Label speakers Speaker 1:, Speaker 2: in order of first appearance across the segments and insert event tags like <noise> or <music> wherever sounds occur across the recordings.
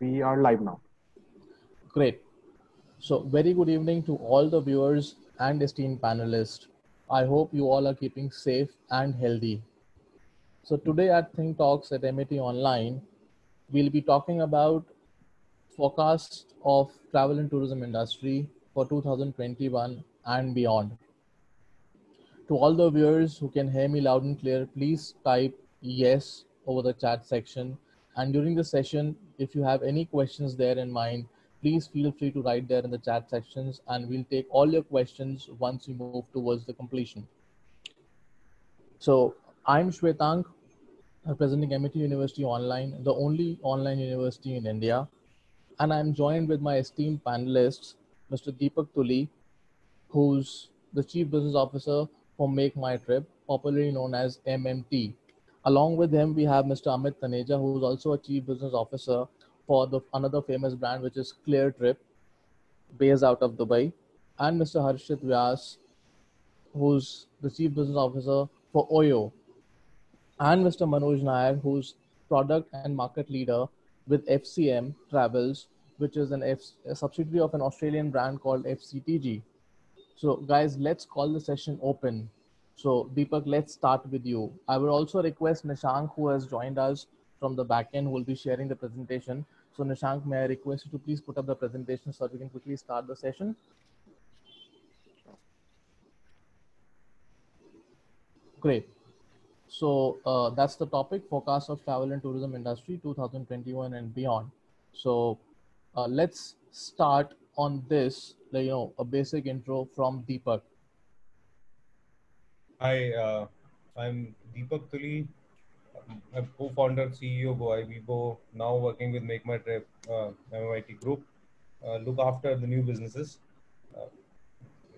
Speaker 1: We are live now.
Speaker 2: Great. So, very good evening to all the viewers and esteemed panelists. I hope you all are keeping safe and healthy. So, today at Think Talks at Amity Online, we'll be talking about forecast of travel and tourism industry for 2021 and beyond. To all the viewers who can hear me loud and clear, please type yes over the chat section. And during the session, if you have any questions there in mind, please feel free to write there in the chat sections and we'll take all your questions once we move towards the completion. So I'm Shwetank, representing Amity University Online, the only online university in India. And I'm joined with my esteemed panelists, Mr. Deepak Tuli, who's the Chief Business Officer for Make My Trip, popularly known as MMT. Along with him, we have Mr. Amit Taneja, who is also a chief business officer for the another famous brand, which is Clear Trip, based out of Dubai, and Mr. Harshit Vyas, who's the chief business officer for Oyo, and Mr. Manoj Nair, who's product and market leader with FCM Travels, which is an F, a subsidiary of an Australian brand called FCTG. So, guys, let's call the session open. So Deepak, let's start with you. I would also request Nishank, who has joined us from the backend, who will be sharing the presentation. So Nishank, may I request you to please put up the presentation so we can quickly start the session. Great. So uh, that's the topic, forecast of travel and tourism industry 2021 and beyond. So uh, let's start on this, you know, a basic intro from Deepak.
Speaker 3: Hi, uh, I'm Deepak Tuli. I'm co-founder, CEO of Goibibo, now working with Make My Trip, uh, MMT Group. Uh, look after the new businesses. Uh,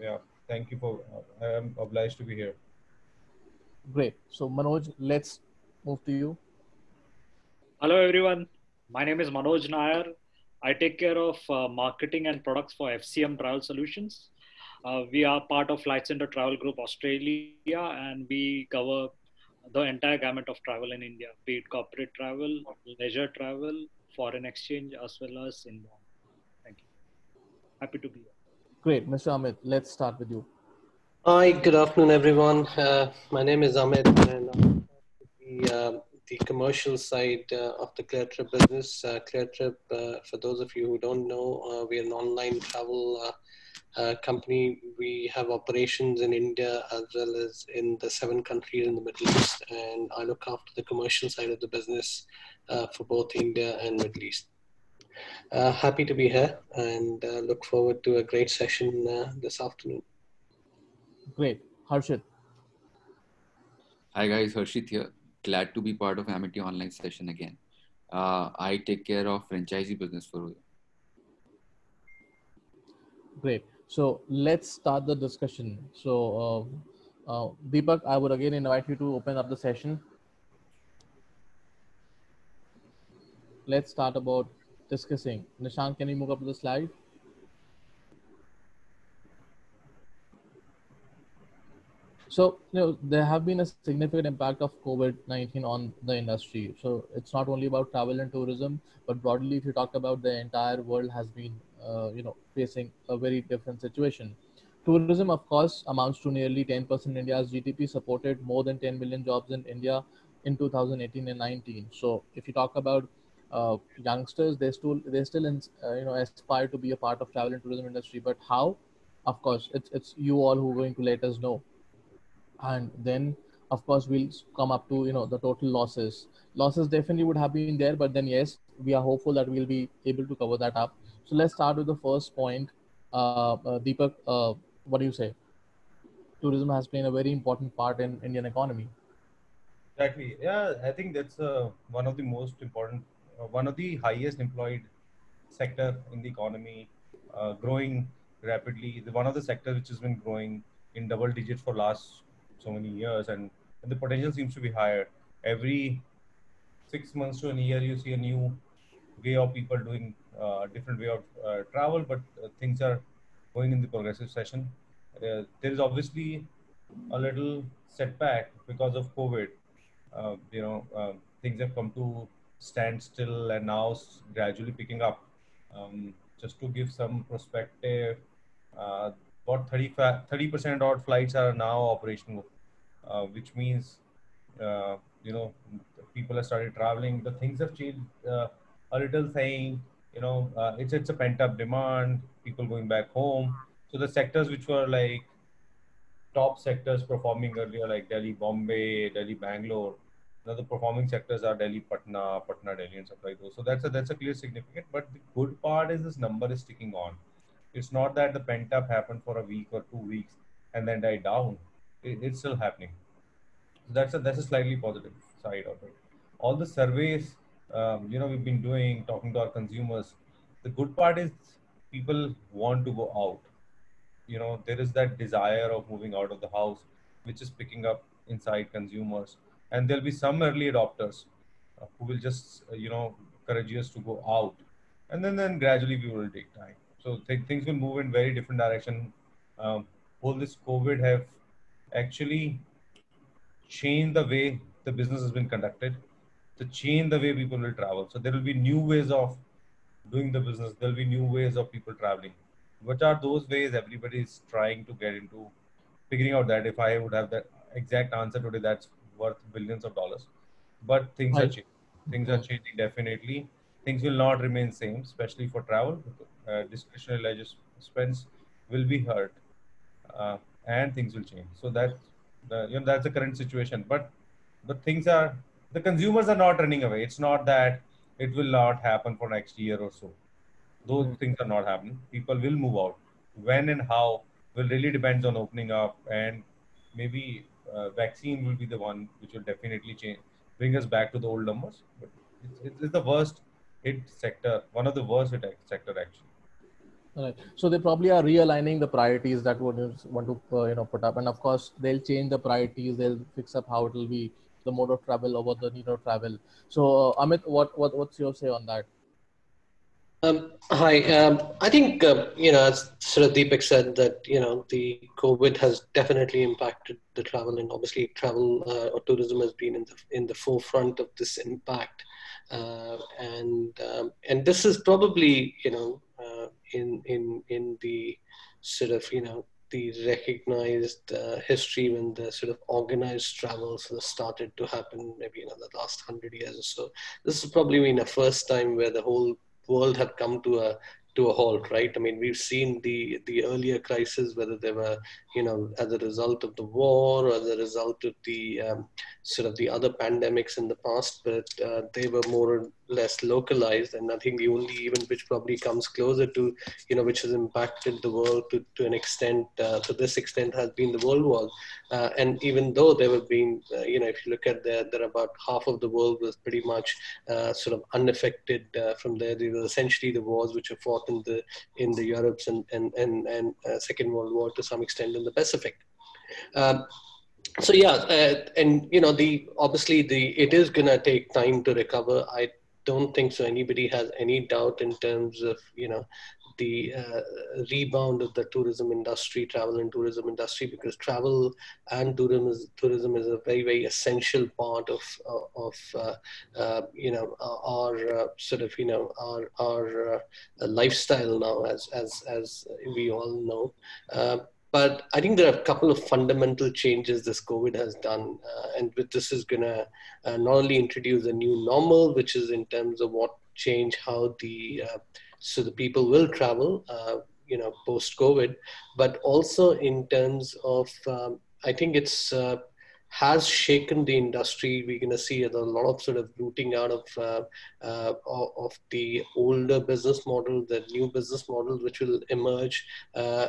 Speaker 3: yeah, thank you for, uh, I am obliged to be here.
Speaker 2: Great. So Manoj, let's move to you.
Speaker 4: Hello, everyone. My name is Manoj Nair. I take care of uh, marketing and products for FCM Travel Solutions. Uh, we are part of Flight Centre Travel Group Australia, and we cover the entire gamut of travel in India, be it corporate travel, leisure travel, foreign exchange, as well as inbound. Thank you. Happy to be here.
Speaker 2: Great, Mr. Amit. Let's start with you.
Speaker 5: Hi, good afternoon, everyone. Uh, my name is Amit, and I'm the, uh, the commercial side uh, of the ClearTrip business. Uh, ClearTrip, uh, for those of you who don't know, uh, we're an online travel uh, company. We have operations in India as well as in the seven countries in the Middle East, and I look after the commercial side of the business uh, for both India and Middle East. Uh, happy to be here and uh, look forward to a great session uh, this afternoon.
Speaker 2: Great. Harshit.
Speaker 6: Hi guys, Harshit here. Glad to be part of Amity online session again. Uh, I take care of franchisee business for OYO.
Speaker 2: Great. So let's start the discussion. So uh, uh, Deepak, I would again invite you to open up the session. Let's start about discussing. Nishank, can you move up to the slide? So, you know, there have been a significant impact of COVID-19 on the industry. So it's not only about travel and tourism, but broadly, if you talk about the entire world has been, you know, facing a very different situation. Tourism, of course, amounts to nearly 10% India's GDP, supported more than 10 million jobs in India in 2018 and 19. So if you talk about uh, youngsters, they still they still in, uh, you know aspire to be a part of travel and tourism industry. But how? Of course, it's it's you all who are going to let us know and then of course we'll come up to you know the total losses losses definitely would have been there but then yes we are hopeful that we'll be able to cover that up so let's start with the first point. Uh, uh, deepak uh, what do you say? Tourism has played a very important part in indian economy.
Speaker 3: Exactly. Yeah i think that's uh, one of the most important one of the highest employed sector in the economy growing rapidly. The one of the sectors which has been growing in double digits for last so many years and, and the potential seems to be higher. Every six months to a year you see a new way of people doing uh, different way of uh, travel but uh, things are going in the progressive session uh, there is obviously a little setback because of covid uh, you know things have come to standstill and now gradually picking up. Um, just to give some perspective, uh, about 30 percent odd flights are now operational, uh, which means uh, you know people have started traveling. The things have changed a little. Saying you know uh, it's it's a pent up demand. People going back home. So the sectors which were like top sectors performing earlier, like Delhi, Bombay, Delhi, Bangalore. Now the performing sectors are Delhi, Patna, Patna, Delhi, and stuff like those. So that's a that's a clear significant. But the good part is this number is sticking on. It's not that the pent up happened for a week or two weeks and then died down. It, it's still happening. So that's a that's a slightly positive side of it. All the surveys, um, you know, we've been doing, talking to our consumers. The good part is people want to go out. You know, there is that desire of moving out of the house, which is picking up inside consumers. And there'll be some early adopters uh, who will just, uh, you know, courageous to go out. And then, then gradually we will take time. So th- things will move in very different direction. Um, all this COVID have actually changed the way the business has been conducted, to change the way people will travel. So there will be new ways of doing the business. There will be new ways of people traveling. What are those ways? Everybody is trying to get into figuring out that. If I would have that exact answer today, that's worth billions of dollars. But things right. are changing. Things are changing definitely. Things will not remain same, especially for travel uh, discretionary leisure expense will be hurt uh, and things will change. So that the, you know that's the current situation. But but things are the consumers are not running away. It's not that it will not happen for next year or so. Those mm. things are not happening. People will move out. When and how will really depends on opening up and maybe uh, vaccine will be the one which will definitely change bring us back to the old numbers. But it's, it's the worst hit sector, one of the worst hit sector actually.
Speaker 2: Right. So they probably are realigning the priorities that would want to uh, you know put up, and of course they'll change the priorities. They'll fix up how it will be the mode of travel over the need of travel. So uh, Amit, what, what what's your say on that?
Speaker 5: Um, hi, um, I think uh, you know as sort of Deepak said that you know the COVID has definitely impacted the travel, and obviously travel uh, or tourism has been in the in the forefront of this impact, uh, and um, and this is probably you know uh, in in in the sort of you know the recognized uh, history when the sort of organized travel sort of started to happen maybe in the last hundred years or so. This has probably been the first time where the whole world had come to a to a halt, right? I mean, we've seen the the earlier crises, whether they were, you know, as a result of the war or as a result of the um, sort of the other pandemics in the past, but uh, they were more less localized and i think the only event which probably comes closer to you know which has impacted the world to, to an extent uh, to this extent has been the world war uh, and even though there have been uh, you know if you look at there there about half of the world was pretty much uh, sort of unaffected uh, from there. These were essentially the wars which were fought in the in the europes and and and, and uh, second world war to some extent in the pacific. Um, so yeah uh, and you know the obviously the it is going to take time to recover. I don't think so anybody has any doubt in terms of you know the uh, rebound of the tourism industry, travel and tourism industry, because travel and tourism is, tourism is a very, very essential part of, of uh, uh, you know, our uh, sort of, you know, our, our uh, lifestyle now, as, as, as we all know. But I think there are a couple of fundamental changes this COVID has done, uh, and this is going to uh, not only introduce a new normal, which is in terms of what change how the uh, so the people will travel, uh, you know, post COVID, but also in terms of um, I think it's uh, has shaken the industry. We're going to see a lot of sort of rooting out of uh, uh, of the older business model, the new business models which will emerge. Uh,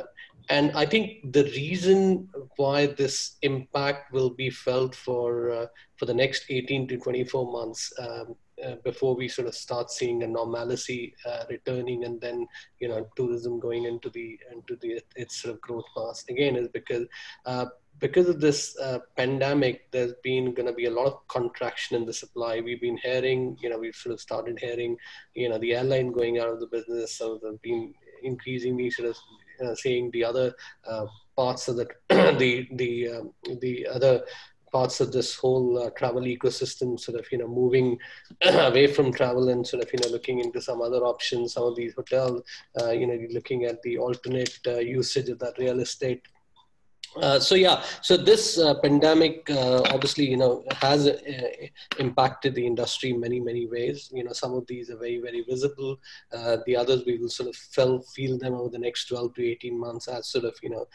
Speaker 5: and I think the reason why this impact will be felt for uh, for the next 18 to 24 months. Um, uh, before we sort of start seeing a normalcy uh, returning and then you know tourism going into the into the its sort of growth path again is because uh, because of this uh, pandemic, there's been going to be a lot of contraction in the supply. We've been hearing, you know, we've sort of started hearing, you know, the airline going out of the business. So they've been increasingly sort of uh, saying the other uh, parts of the <clears throat> the the um, the other parts of this whole uh, travel ecosystem sort of you know moving <clears throat> away from travel and sort of you know looking into some other options some of these hotel uh, you know looking at the alternate uh, usage of that real estate uh, so yeah, so this uh, pandemic uh, obviously you know has uh, impacted the industry in many many ways. You know some of these are very very visible. Uh, the others we will sort of feel feel them over the next twelve to eighteen months as sort of you know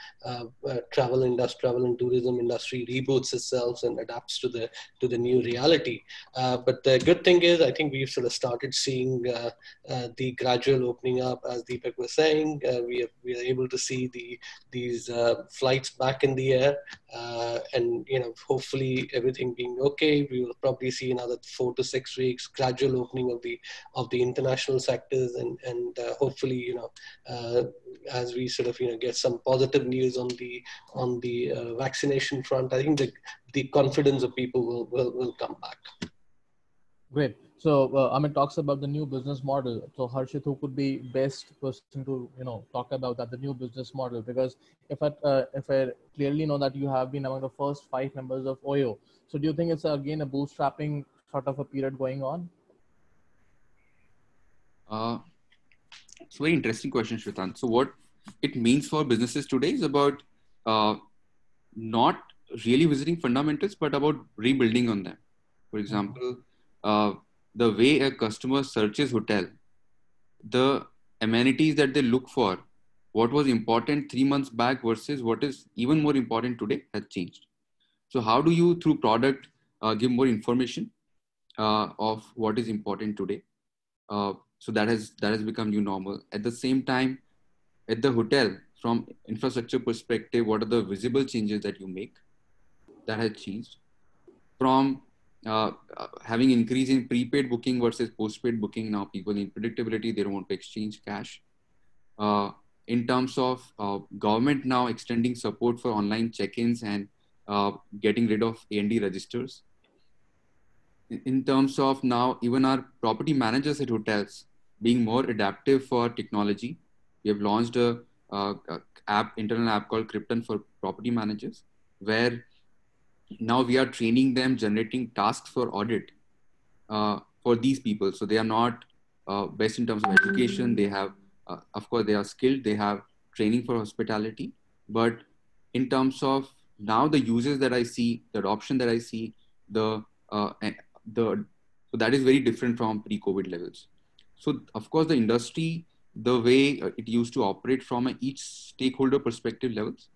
Speaker 5: travel industry, travel and tourism industry reboots itself and adapts to the to the new reality. but the good thing is I think we've sort of started seeing the gradual opening up, as Deepak was saying. we are we are able to see the these flights back back in the air uh, and you know hopefully everything being okay we will probably see another four to six weeks gradual opening of the of the international sectors and and uh, hopefully you know uh, as we sort of you know get some positive news on the on the uh, vaccination front i think the the confidence of people will will, will come back.
Speaker 2: Great so uh, Amit talks about the new business model. So Harshit, who could be best person to you know talk about that the new business model? Because if I uh, if I clearly know that you have been among the first five members of OYO, so do you think it's again a bootstrapping sort of a period going on?
Speaker 6: Uh, it's a very interesting question, Shwetank. So what it means for businesses today is about uh, not really visiting fundamentals, but about rebuilding on them. For example. Uh, the way a customer searches hotel, the amenities that they look for, what was important three months back versus what is even more important today has changed. So how do you through product uh, give more information uh, of what is important today? Uh, so that has that has become new normal. At the same time, at the hotel, from infrastructure perspective, what are the visible changes that you make? That has changed. From uh, uh, having increase in prepaid booking versus postpaid booking now people need predictability. They don't want to exchange cash. Uh, in terms of uh, government now extending support for online check-ins and uh, getting rid of and registers. In, in terms of now even our property managers at hotels being more adaptive for technology. We have launched a, a app internal app called krypton for property managers where now we are training them generating tasks for audit uh, for these people. So they are not uh, best in terms of education. They have uh, of course they are skilled. They have training for hospitality. But in terms of now the users that i see the adoption that i see the uh, the so that is very different from pre-covid levels. So of course the industry the way uh, it used to operate from each stakeholder perspective levels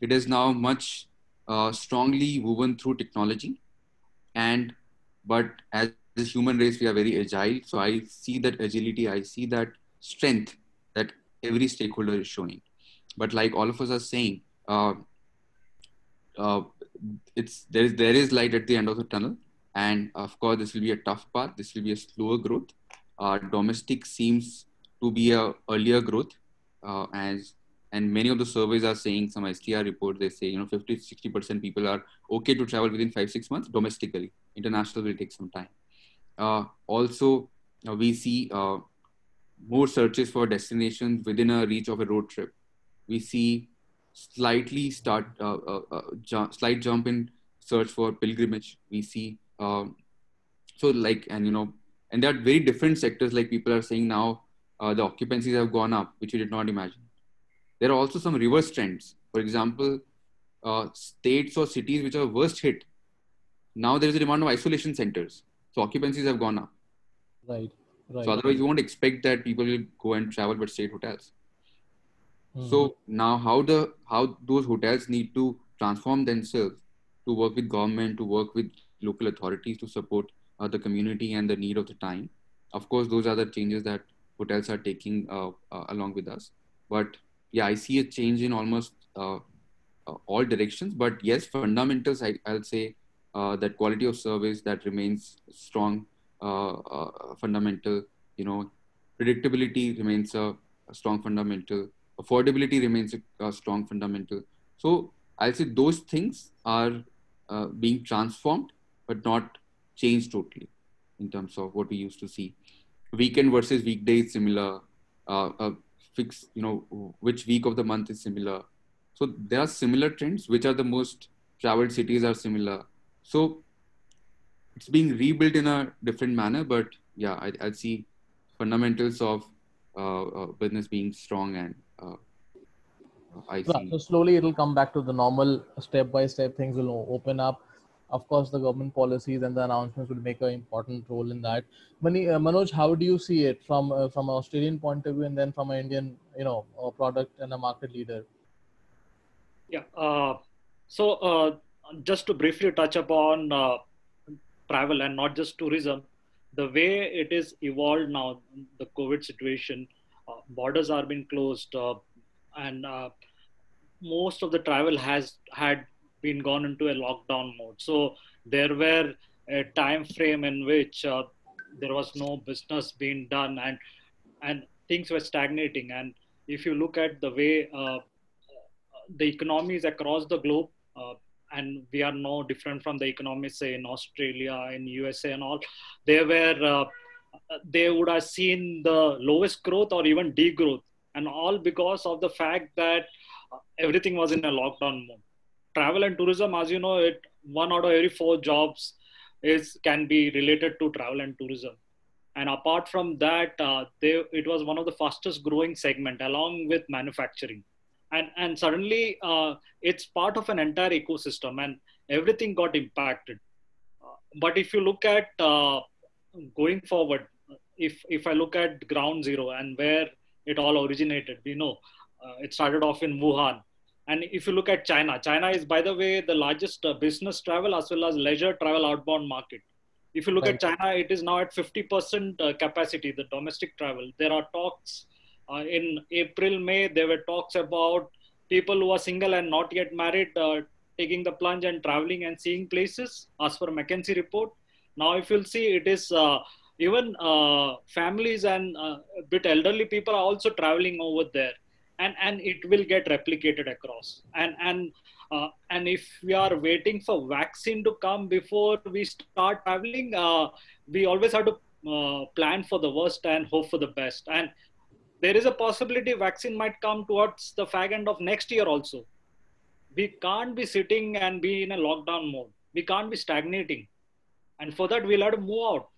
Speaker 6: it is now much uh, strongly woven through technology. And but as a human race we are very agile. So i see that agility i see that strength that every stakeholder is showing. But like all of us are saying uh, uh, it's there is there is light at the end of the tunnel. And of course this will be a tough path. This will be a slower growth. Uh, domestic seems to be a earlier growth uh, as and many of the surveys are saying some STR report they say you know 50 60% people are okay to travel within five six months domestically. International will take some time. Uh, also uh, we see uh, more searches for destinations within a reach of a road trip. We see slightly start uh, uh, uh, ju- slight jump in search for pilgrimage. We see um, so like and you know and there are very different sectors like people are saying now the occupancies have gone up which we did not imagine there are also some reverse trends. For example, uh, states or cities which are worst hit, now there is a demand of isolation centers. So occupancies have gone up.
Speaker 2: Right. Right.
Speaker 6: So otherwise, you won't expect that people will go and travel but stay at hotels. Mm-hmm. So now, how the how those hotels need to transform themselves to work with government, to work with local authorities to support uh, the community and the need of the time. Of course, those are the changes that hotels are taking uh, uh along with us. But yeah, I see a change in almost uh, uh, all directions. But yes, fundamentals, I, will say uh, that quality of service that remains strong, uh, uh, fundamental. You know, predictability remains a, a strong fundamental. Affordability remains a, a, strong fundamental. So I'll say those things are uh, being transformed, but not changed totally in terms of what we used to see. Weekend versus weekday is similar. Uh, fix you know which week of the month is similar so there are similar trends which are the most traveled cities are similar so it's being rebuilt in a different manner, but yeah, I, I see fundamentals of uh, uh, business being strong and uh, I see.
Speaker 2: So slowly it'll come back to the normal step by step things will open up. Of course, the government policies and the announcements will make an important role in that. Mani, uh, Manoj, how do you see it from uh, from an Australian point of view and then from an Indian, you know, product and a market leader?
Speaker 4: Yeah. Uh, so just to briefly touch upon travel and not just tourism, the way it is evolved now, the COVID situation, uh, borders are being closed, uh, and uh, most of the travel has had been gone into a lockdown mode. So there were a time frame in which uh, there was no business being done, and and things were stagnating. And if you look at the way uh, the economies across the globe uh, and we are no different from the economists say in Australia, in USA, and all. They were uh, they would have seen the lowest growth or even degrowth, and all because of the fact that uh, everything was in a lockdown mode. Travel and tourism, as you know, it one out of every four jobs is can be related to travel and tourism. And apart from that, uh, they, it was one of the fastest growing segment along with manufacturing. And and suddenly uh, it's part of an entire ecosystem and everything got impacted. Uh, but if you look at uh, going forward if if i look at ground zero and where it all originated we know uh, it started off in wuhan and if you look at china china is by the way the largest uh, business travel as well as leisure travel outbound market if you look right. at china it is now at 50% uh, capacity the domestic travel there are talks uh, in April, May, there were talks about people who are single and not yet married uh, taking the plunge and traveling and seeing places, as per McKinsey report. Now, if you'll see, it is uh, even uh, families and uh, a bit elderly people are also traveling over there, and and it will get replicated across. And and uh, and if we are waiting for vaccine to come before we start traveling, we always have to plan for the worst and hope for the best. And there is a possibility vaccine might come towards the fag end of next year also. We can't be sitting and be in a lockdown mode. We can't be stagnating. And for that, we'll have to move out.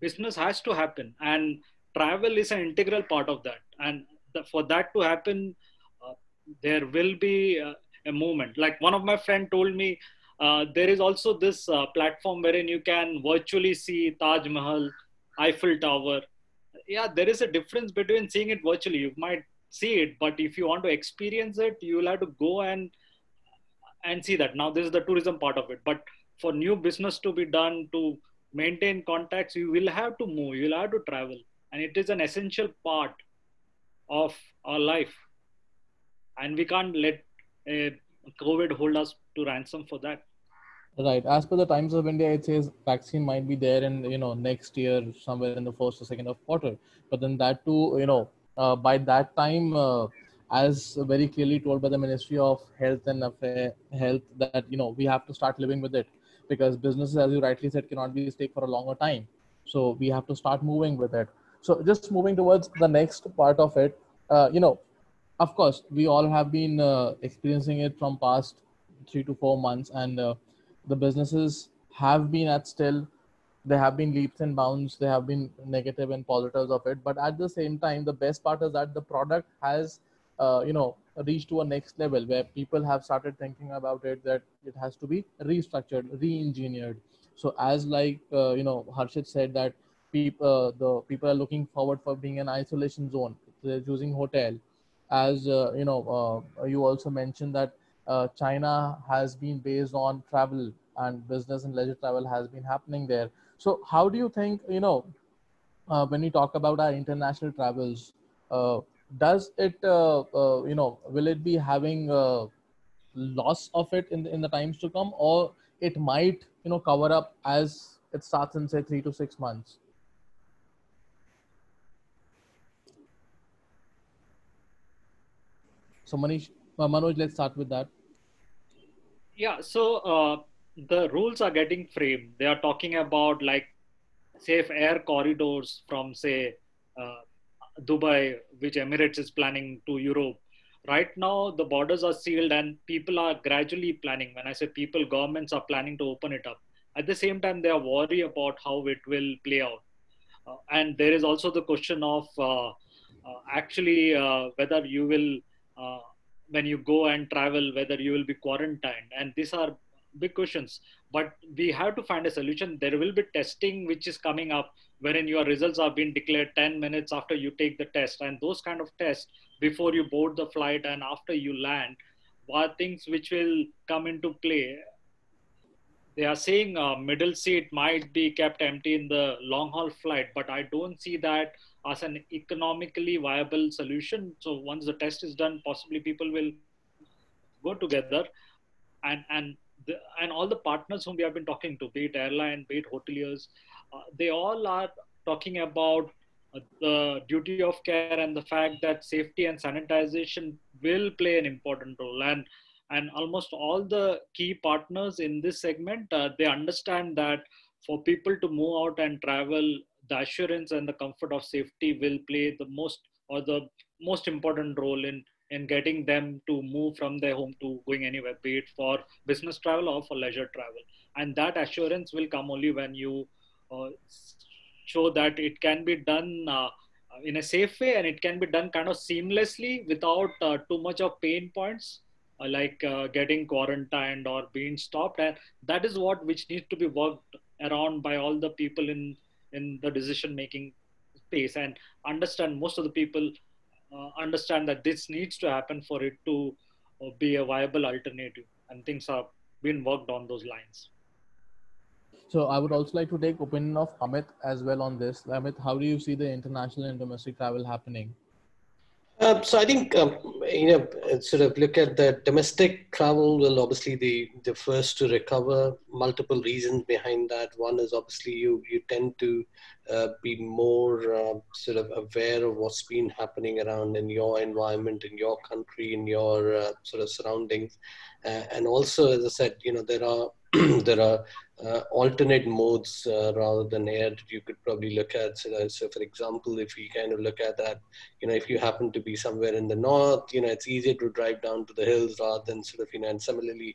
Speaker 4: Business has to happen. And travel is an integral part of that. And for that to happen, uh, there will be uh, a movement. Like one of my friend told me, uh, there is also this uh, platform wherein you can virtually see Taj Mahal, Eiffel Tower, yeah, there is a difference between seeing it virtually. You might see it, but if you want to experience it, you will have to go and and see that. Now, this is the tourism part of it. But for new business to be done, to maintain contacts, you will have to move. You will have to travel, and it is an essential part of our life. And we can't let uh, COVID hold us to ransom for that.
Speaker 2: Right. As per the Times of India, it says vaccine might be there in you know next year, somewhere in the first or second of quarter. But then that too, you know, uh, by that time, uh, as very clearly told by the Ministry of Health and Affair, Health, that you know we have to start living with it because businesses, as you rightly said, cannot be stake for a longer time. So we have to start moving with it. So just moving towards the next part of it, uh, you know, of course, we all have been uh, experiencing it from past three to four months, and uh, the businesses have been at still. There have been leaps and bounds. There have been negative and positives of it. But at the same time the best part is that the product has uh, you know reached to a next level where people have started thinking about it that it has to be restructured re-engineered. So as like uh, you know harshit said that people uh, the people are looking forward for being an isolation zone they're choosing hotel as uh, you know uh, you also mentioned that China has been based on travel and business and leisure travel has been happening there. So how do you think, you know, when we talk about our international travels, does it, uh, uh, you know, will it be having loss of it in the, in the times to come or it might, you know, cover up as it starts in say three to six months? So Manish, uh, Manoj, let's start with that.
Speaker 4: Yeah, so uh, the rules are getting framed. They are talking about like safe air corridors from say uh, Dubai, which Emirates is planning to Europe. Right now, the borders are sealed and people are gradually planning. When I say people, governments are planning to open it up. at the same time they are worried about how it will play out uh, and there is also the question of uh, uh, actually whether you will when you go and travel whether you will be quarantined and these are big questions. But we have to find a solution. There will be testing which is coming up wherein your results are being declared 10 minutes after you take the test. And those kind of tests before you board the flight and after you land are things which will come into play. They are saying uh, middle seat might be kept empty in the long haul flight but i don't see that as an economically viable solution. So once the test is done possibly people will go together and and the, and all the partners whom we have been talking to be it airline be it hoteliers uh, they all are talking about uh, the duty of care and the fact that safety and sanitization will play an important role. And and almost all the key partners in this segment uh, they understand that for people to move out and travel the assurance and the comfort of safety will play the most or the most important role in in getting them to move from their home to going anywhere be it for business travel or for leisure travel. And that assurance will come only when you uh, show that it can be done uh, in a safe way and it can be done kind of seamlessly without uh, too much of pain points uh, like uh, getting quarantined or being stopped. And that is what which needs to be worked around by all the people in in the decision making space and understand most of the people uh, understand that this needs to happen for it to be a viable alternative and things are being worked on those lines
Speaker 2: so I would also like to take opinion of Amit as well on this. Amit, how do you see the international and domestic travel happening?
Speaker 5: Uh, so I think um, you know sort of look at the domestic travel will obviously the the first to recover. Multiple reasons behind that. One is obviously you you tend to uh, be more uh, sort of aware of what's been happening around in your environment, in your country, in your uh, sort of surroundings, uh, and also as I said, you know there are <clears throat> there are uh, alternate modes uh, rather than air that you could probably look at. So, so, for example, if you kind of look at that, you know, if you happen to be somewhere in the north, you know, it's easier to drive down to the hills rather than sort of, you know, and similarly,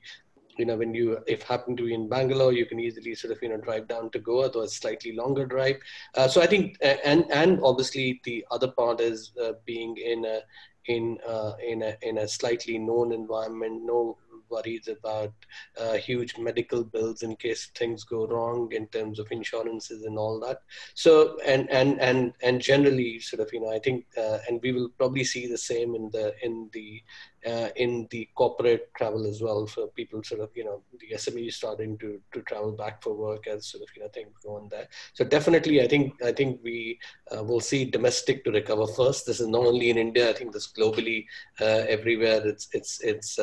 Speaker 5: you know, when you, if happen to be in Bangalore, you can easily sort of, you know, drive down to Goa, though it's slightly longer drive. Uh, so I think, and, and obviously the other part is uh, being in a, in, uh, in a, in a slightly known environment, no worries about uh, huge medical bills in case things go wrong in terms of insurances and all that. So and and and and generally, sort of you know, I think, uh, and we will probably see the same in the in the uh, in the corporate travel as well for people sort of you know the SME starting to to travel back for work as sort of you know things go on there. So definitely, I think I think we uh, will see domestic to recover first. This is not only in India. I think this globally uh, everywhere. It's it's it's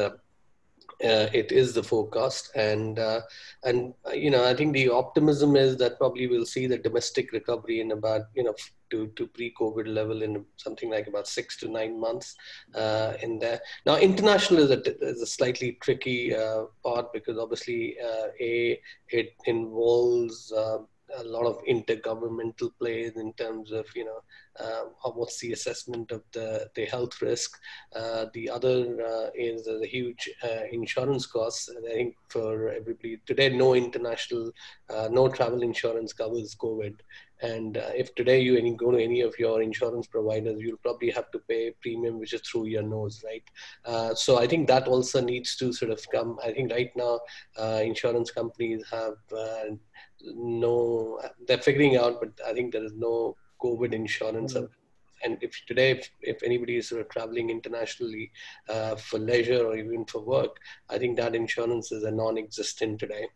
Speaker 5: uh, it is the forecast. And uh, and uh, you know i think the optimism is that probably we'll see the domestic recovery in about you know to, to pre-covid level in something like about six to nine months uh, in there. Now international is a, is a slightly tricky uh, part because obviously uh, a it involves a lot of intergovernmental plays in terms of you know uh, what's the assessment of the the health risk. Uh, the other uh, is the huge uh, insurance costs. I think for everybody today, no international, uh, no travel insurance covers COVID. And if today you any, go to any of your insurance providers, you'll probably have to pay premium which is through your nose, right? So I think that also needs to sort of come. I think right now insurance companies have no they're figuring out but i think there is no covid insurance. Mm-hmm. and if today if, if anybody is sort of traveling internationally uh, for leisure or even for work i think that insurance is a non-existent today.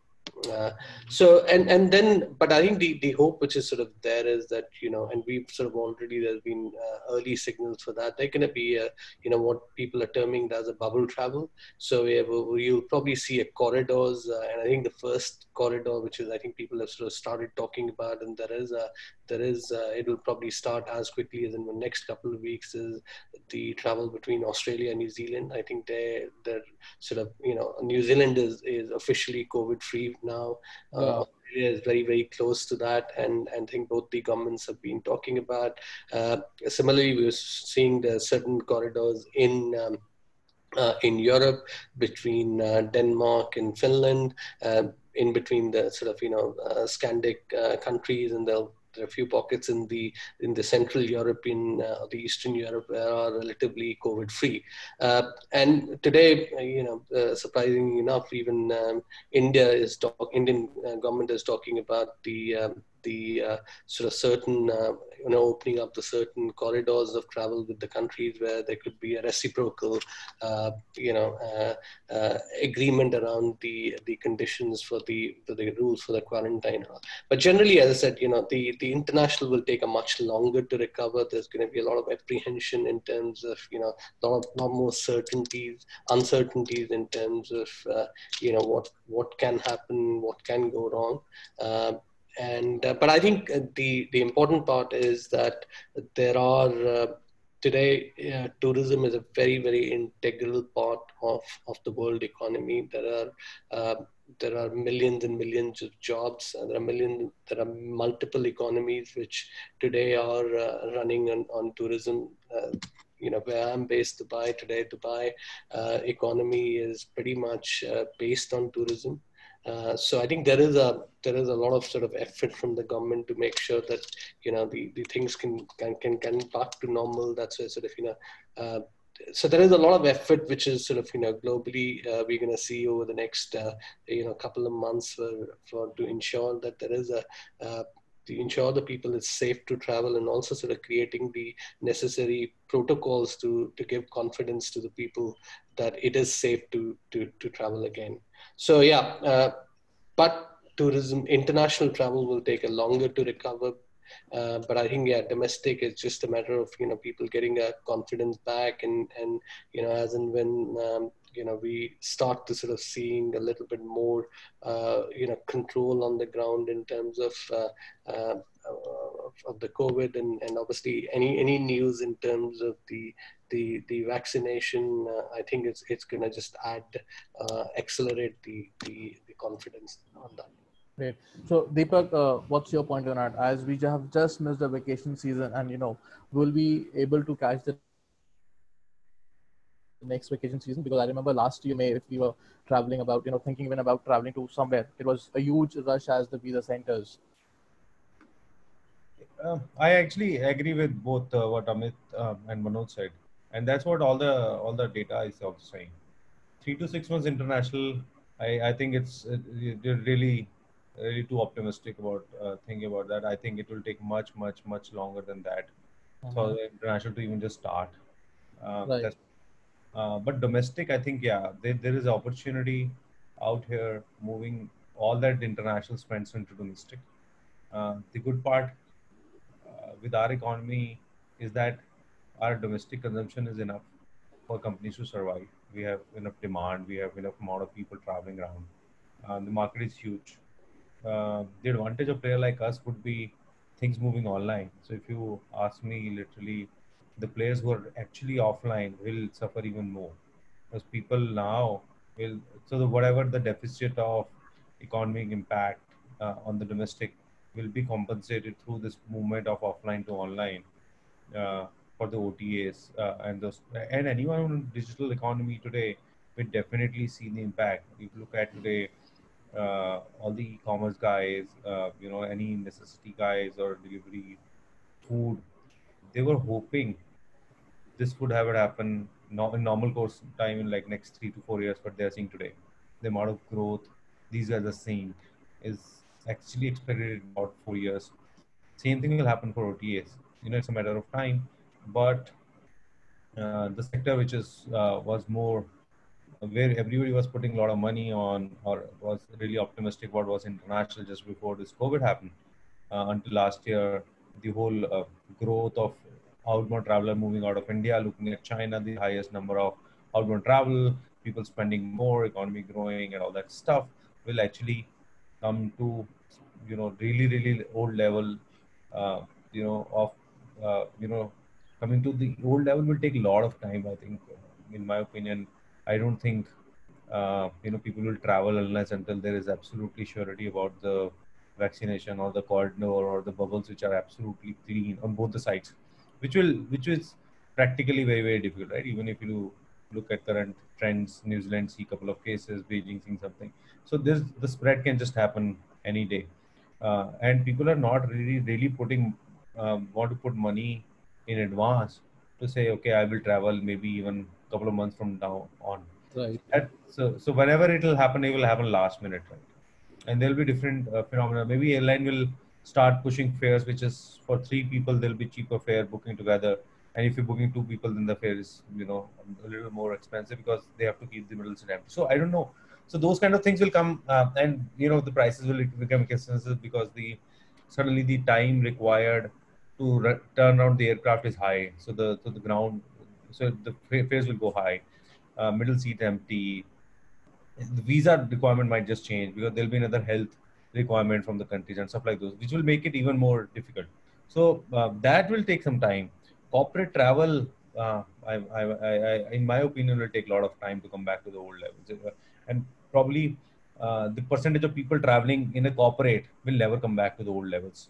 Speaker 5: Uh, so and and then but i think the the hope which is sort of there is that you know and we've sort of already there's been uh, early signals for that. They're going to be a, you know what people are terming as a bubble travel. So we have, you'll probably see a corridors uh, and i think the first corridor which is i think people have sort of started talking about and there is a there is uh, it will probably start as quickly as in the next couple of weeks is the travel between australia and new zealand i think they they're sort of you know new zealand is is officially covid free now now. Uh, is very, very close to that, and, and I think both the governments have been talking about. Uh, similarly, we are seeing the certain corridors in. Um, uh, in Europe between uh, Denmark and Finland. Uh, in between the sort of you know uh, Scandic uh, countries, and there are a few pockets in the in the Central European uh, the Eastern Europe are relatively COVID free. Uh, and today, uh, you know, uh, surprisingly enough, even um, India is talk, Indian government is talking about the um, the uh, sort of certain, uh, you know, opening up the certain corridors of travel with the countries where there could be a reciprocal, uh, you know, uh, uh, agreement around the the conditions for the for the rules for the quarantine. But generally, as I said, you know, the the international will take a much longer to recover. There's going to be a lot of apprehension in terms of, you know, a lot, lot more certainties, uncertainties in terms of, uh, you know, what what can happen, what can go wrong and uh, but I think uh, the the important part is that there are uh, today uh, tourism is a very very integral part of of the world economy. There are uh, there are millions and millions of jobs. there are millions. There are multiple economies which today are uh, running on, on tourism you know where I'm based, Dubai today. Dubai uh, economy is pretty much uh, based on tourism. Uh, so I think there is a there is a lot of sort of effort from the government to make sure that you know the, the things can can can can back to normal. That's sort of you know. Uh, so there is a lot of effort which is sort of you know globally uh, we're going to see over the next uh, you know couple of months for, for to ensure that there is a uh, to ensure the people it's safe to travel and also sort of creating the necessary protocols to to give confidence to the people that it is safe to to to travel again so yeah, uh, but tourism, international travel will take a longer to recover. Uh, but I think yeah, domestic is just a matter of you know people getting a confidence back, and and you know as and when um, you know we start to sort of seeing a little bit more uh, you know control on the ground in terms of uh, uh, of the COVID and, and obviously any any news in terms of the the the vaccination, uh, I think it's it's going to just add uh, accelerate the, the the confidence on that.
Speaker 2: Great. So Deepak, uh, what's your point on that? As we have just missed the vacation season, and you know, will we able to catch the next vacation season? Because I remember last year May, if we were traveling about, you know, thinking even about traveling to somewhere, it was a huge rush as the visa centers.
Speaker 3: Uh, I actually agree with both uh, what Amit um, and Manoj said. And that's what all the all the data is also saying. Three to six months international i i think it's you're really really too optimistic about uh, thinking about that. I think it will take much much much longer than that for international to even just start. Uh, right. Uh, but domestic i think yeah there, there is opportunity out here moving all that international spends into domestic. Uh, the good part uh, with our economy is that our domestic consumption is enough for companies to survive. We have enough demand. We have enough amount of people traveling around. Uh, the market is huge. Uh, the advantage of player like us would be things moving online. So if you ask me, literally, the players who are actually offline will suffer even more because people now will. So the, whatever the deficit of economic impact uh, on the domestic will be compensated through this movement of offline to online. Uh, for the OTAs uh, and those and anyone in digital economy today will definitely see the impact. If you look at today, uh, all the e-commerce guys, uh, you know, any necessity guys or delivery, food, they were hoping this would have it happen in normal course time in like next three to four years. But they're seeing today, the amount of growth these guys are seeing is actually expected in about four years. Same thing will happen for OTAs. You know, it's a matter of time but uh, the sector which is uh, was more where everybody was putting a lot of money on or was really optimistic about was international just before this COVID happened. Uh, until last year, the whole uh, growth of outbound traveler moving out of India, looking at China, the highest number of outbound travel, people spending more, economy growing, and all that stuff will actually come to you know really really old level, uh, you know of uh, you know coming to the old level will take a lot of time. I think, in my opinion, I don't think uh, you know people will travel unless until there is absolutely surety about the vaccination or the corridor or the bubbles which are absolutely clean on both the sides, which will which is practically very very difficult, right? Even if you look at current trends. New Zealand see a couple of cases, Beijing seeing something. So this the spread can just happen any day, uh, and people are not really really putting um, want to put money in advance to say okay I will travel maybe even a couple of months from now on.
Speaker 2: Right.
Speaker 3: That, so so whenever it will happen, it will happen last minute, right? And there'll be different uh, phenomena. Maybe airline will start pushing fares, which is for three people, there'll be cheaper fare booking together. And if you're booking two people, then the fare is, you know, a little more expensive because they have to keep the middle seat empty. So I don't know. So those kind of things will come, uh, and you know, the prices will become expensive because the suddenly the time required to re- turn around the aircraft is high. So the so the ground, so the fares will go high. Uh, middle seat empty. The visa requirement might just change because there'll be another health requirement from the countries and stuff like those, which will make it even more difficult. So uh, that will take some time. Corporate travel, uh, I, I, I, in my opinion, will take a lot of time to come back to the old levels, and probably uh, the percentage of people traveling in a corporate will never come back to the old levels.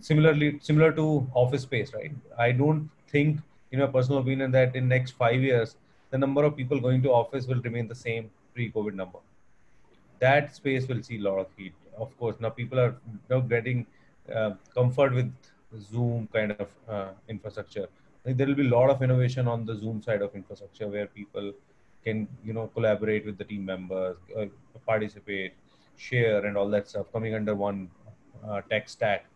Speaker 3: Similarly, similar to office space, right? I don't think, in my personal opinion, that in next five years the number of people going to office will remain the same pre-COVID number. That space will see a lot of heat of course now people are now getting uh, comfort with zoom kind of uh, infrastructure. There will be a lot of innovation on the zoom side of infrastructure where people can you know collaborate with the team members uh, participate share and all that stuff coming under one uh, tech stack.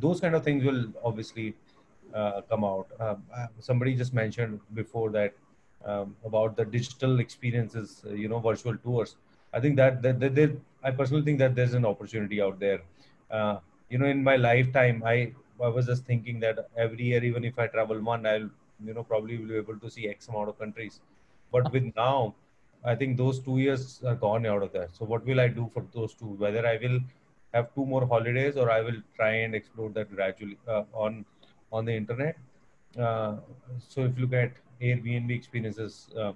Speaker 3: Those kind of things will obviously uh, come out. Um, uh, somebody just mentioned before that um, about the digital experiences you know virtual tours. I think that, that, that, that I personally think that there's an opportunity out there. Uh, you know, in my lifetime, I I was just thinking that every year, even if I travel one, I'll you know probably will be able to see X amount of countries. But with now, I think those two years are gone out of that. So what will I do for those two? Whether I will have two more holidays or I will try and explore that gradually uh, on on the internet. Uh, so if you look at Airbnb experiences, uh,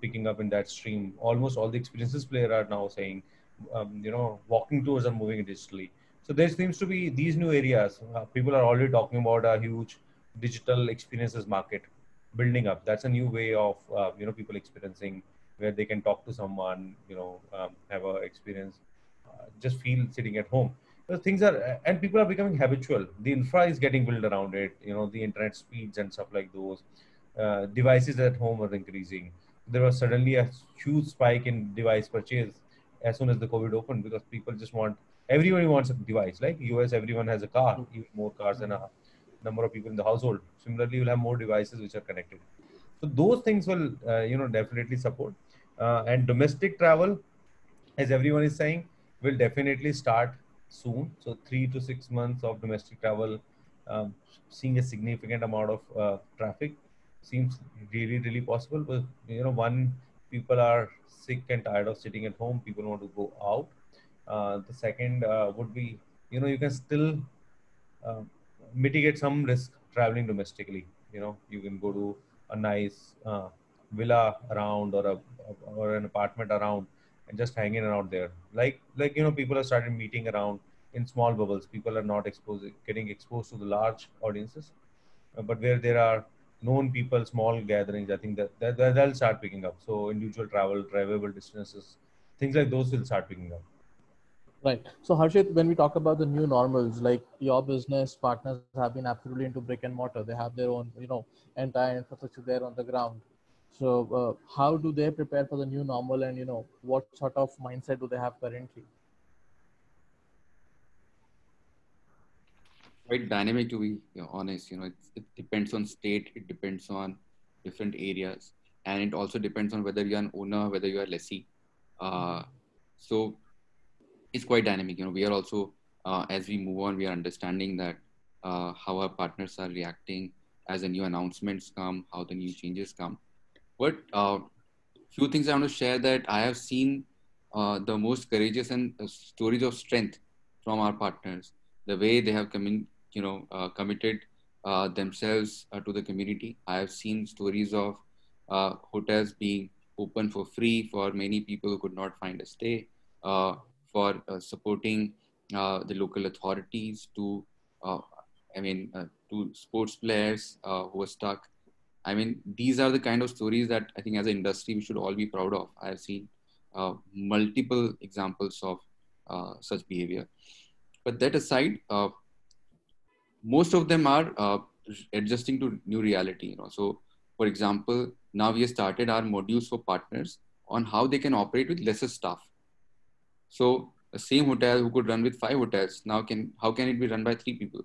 Speaker 3: picking up in that stream. Almost all the experiences player are now saying, um, you know, walking tours are moving digitally. So there seems to be these new areas. Uh, people are already talking about a huge digital experiences market building up. That's a new way of uh, you know people experiencing where they can talk to someone, you know, um, have a experience, uh, just feel sitting at home. So things are and people are becoming habitual. The infra is getting built around it. You know, the internet speeds and stuff like those. Uh, devices at home are increasing there was suddenly a huge spike in device purchase as soon as the COVID opened because people just want everybody wants a device. Like US, everyone has a car, even more cars than a number of people in the household. Similarly, you'll have more devices which are connected. So those things will, uh, you know, definitely support. Uh, and domestic travel, as everyone is saying, will definitely start soon. So three to six months of domestic travel, um, seeing a significant amount of uh, traffic seems really really possible but you know one people are sick and tired of sitting at home people want to go out the second uh, would be you know you can still uh, mitigate some risk traveling domestically you know you can go to a nice uh, villa around or a or an apartment around and just hanging around there like like you know people have started meeting around in small bubbles people are not exposed getting exposed to the large audiences uh, but where there are known people, small gatherings, I think that, that, that will start picking up. So individual travel, drivable distances, things like those will start picking up.
Speaker 2: Right. So Harshit, when we talk about the new normals, like your business partners have been absolutely into brick and mortar. They have their own, you know, entire infrastructure there on the ground. So uh, how do they prepare for the new normal, and you know, what sort of mindset do they have currently?
Speaker 6: quite dynamic to be honest. You know, it depends on state, it depends on different areas, and it also depends on whether you're an owner, whether you are a lessee. Uh, so it's quite dynamic. You know, we are also uh, as we move on, we are understanding that uh, how our partners are reacting as the new announcements come, how the new changes come. But uh, few things I want to share that I have seen uh, the most courageous and uh, stories of strength from our partners. The way they have come you know uh, committed uh, themselves to the community. I have seen stories of hotels being open for free for many people who could not find a stay, for supporting the local authorities to, I mean, to sports players who are stuck I mean, these are the kind of stories that I think as an industry we should all be proud of. I have seen uh, multiple examples of uh, such behavior. But that aside, uh, most of them are uh, adjusting to new reality. You know, so for example, now we have started our modules for partners on how they can operate with lesser staff. So the same hotel who could run with five hotels now can how can it be run by three people?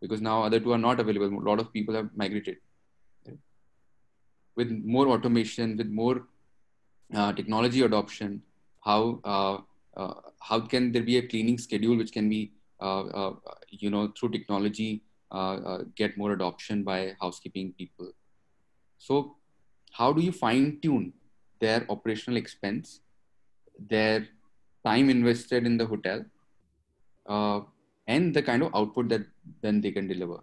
Speaker 6: Because now other two are not available. A lot of people have migrated with more automation, with more uh, technology adoption, how uh, uh, how can there be a cleaning schedule which can be uh, uh, you know through technology uh, get more adoption by housekeeping people. So how do you fine tune their operational expense, their time invested in the hotel, and the kind of output that then they can deliver?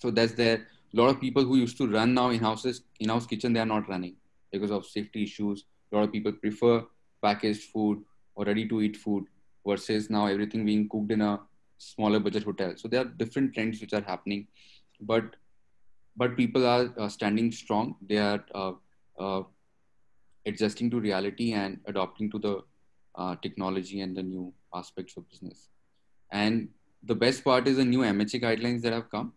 Speaker 6: So that's there. A lot of people who used to run now in houses in-house kitchen they are not running because of safety issues. A lot of people prefer packaged food or ready to eat food versus now everything being cooked in a smaller budget hotel. So there are different trends which are happening but but people are uh, standing strong. They are uh, uh, adjusting to reality and adopting to the uh, technology and the new aspects of business and the best part is the new MHA guidelines that have come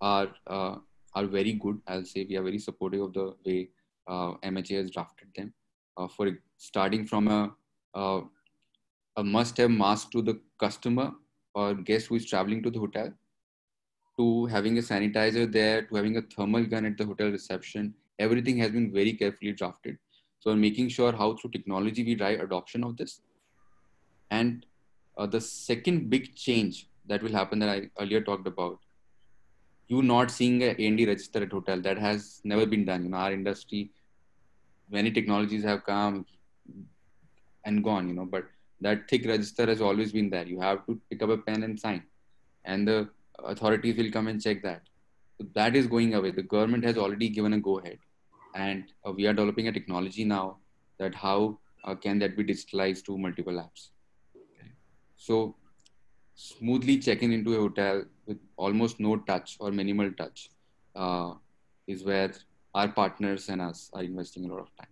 Speaker 6: are uh, are very good. I'll say we are very supportive of the way uh, MHA has drafted them. Uh, for starting from a a must-have mask to the customer or guest who is traveling to the hotel, to having a sanitizer there, to having a thermal gun at the hotel reception, everything has been very carefully drafted. So making sure how through technology we drive adoption of this. And uh, the second big change that will happen that I earlier talked about you not seeing a A&D register at hotel. That has never been done. In our industry, many technologies have come and gone, you know, but that thick register has always been there. You have to pick up a pen and sign, and the authorities will come and check that. So that is going away. The government has already given a go ahead, and uh, we are developing a technology now that how uh, can that be digitalized to multiple apps. Okay. So smoothly checking into a hotel with almost no touch or minimal touch uh, is where our partners and us are investing a lot of time.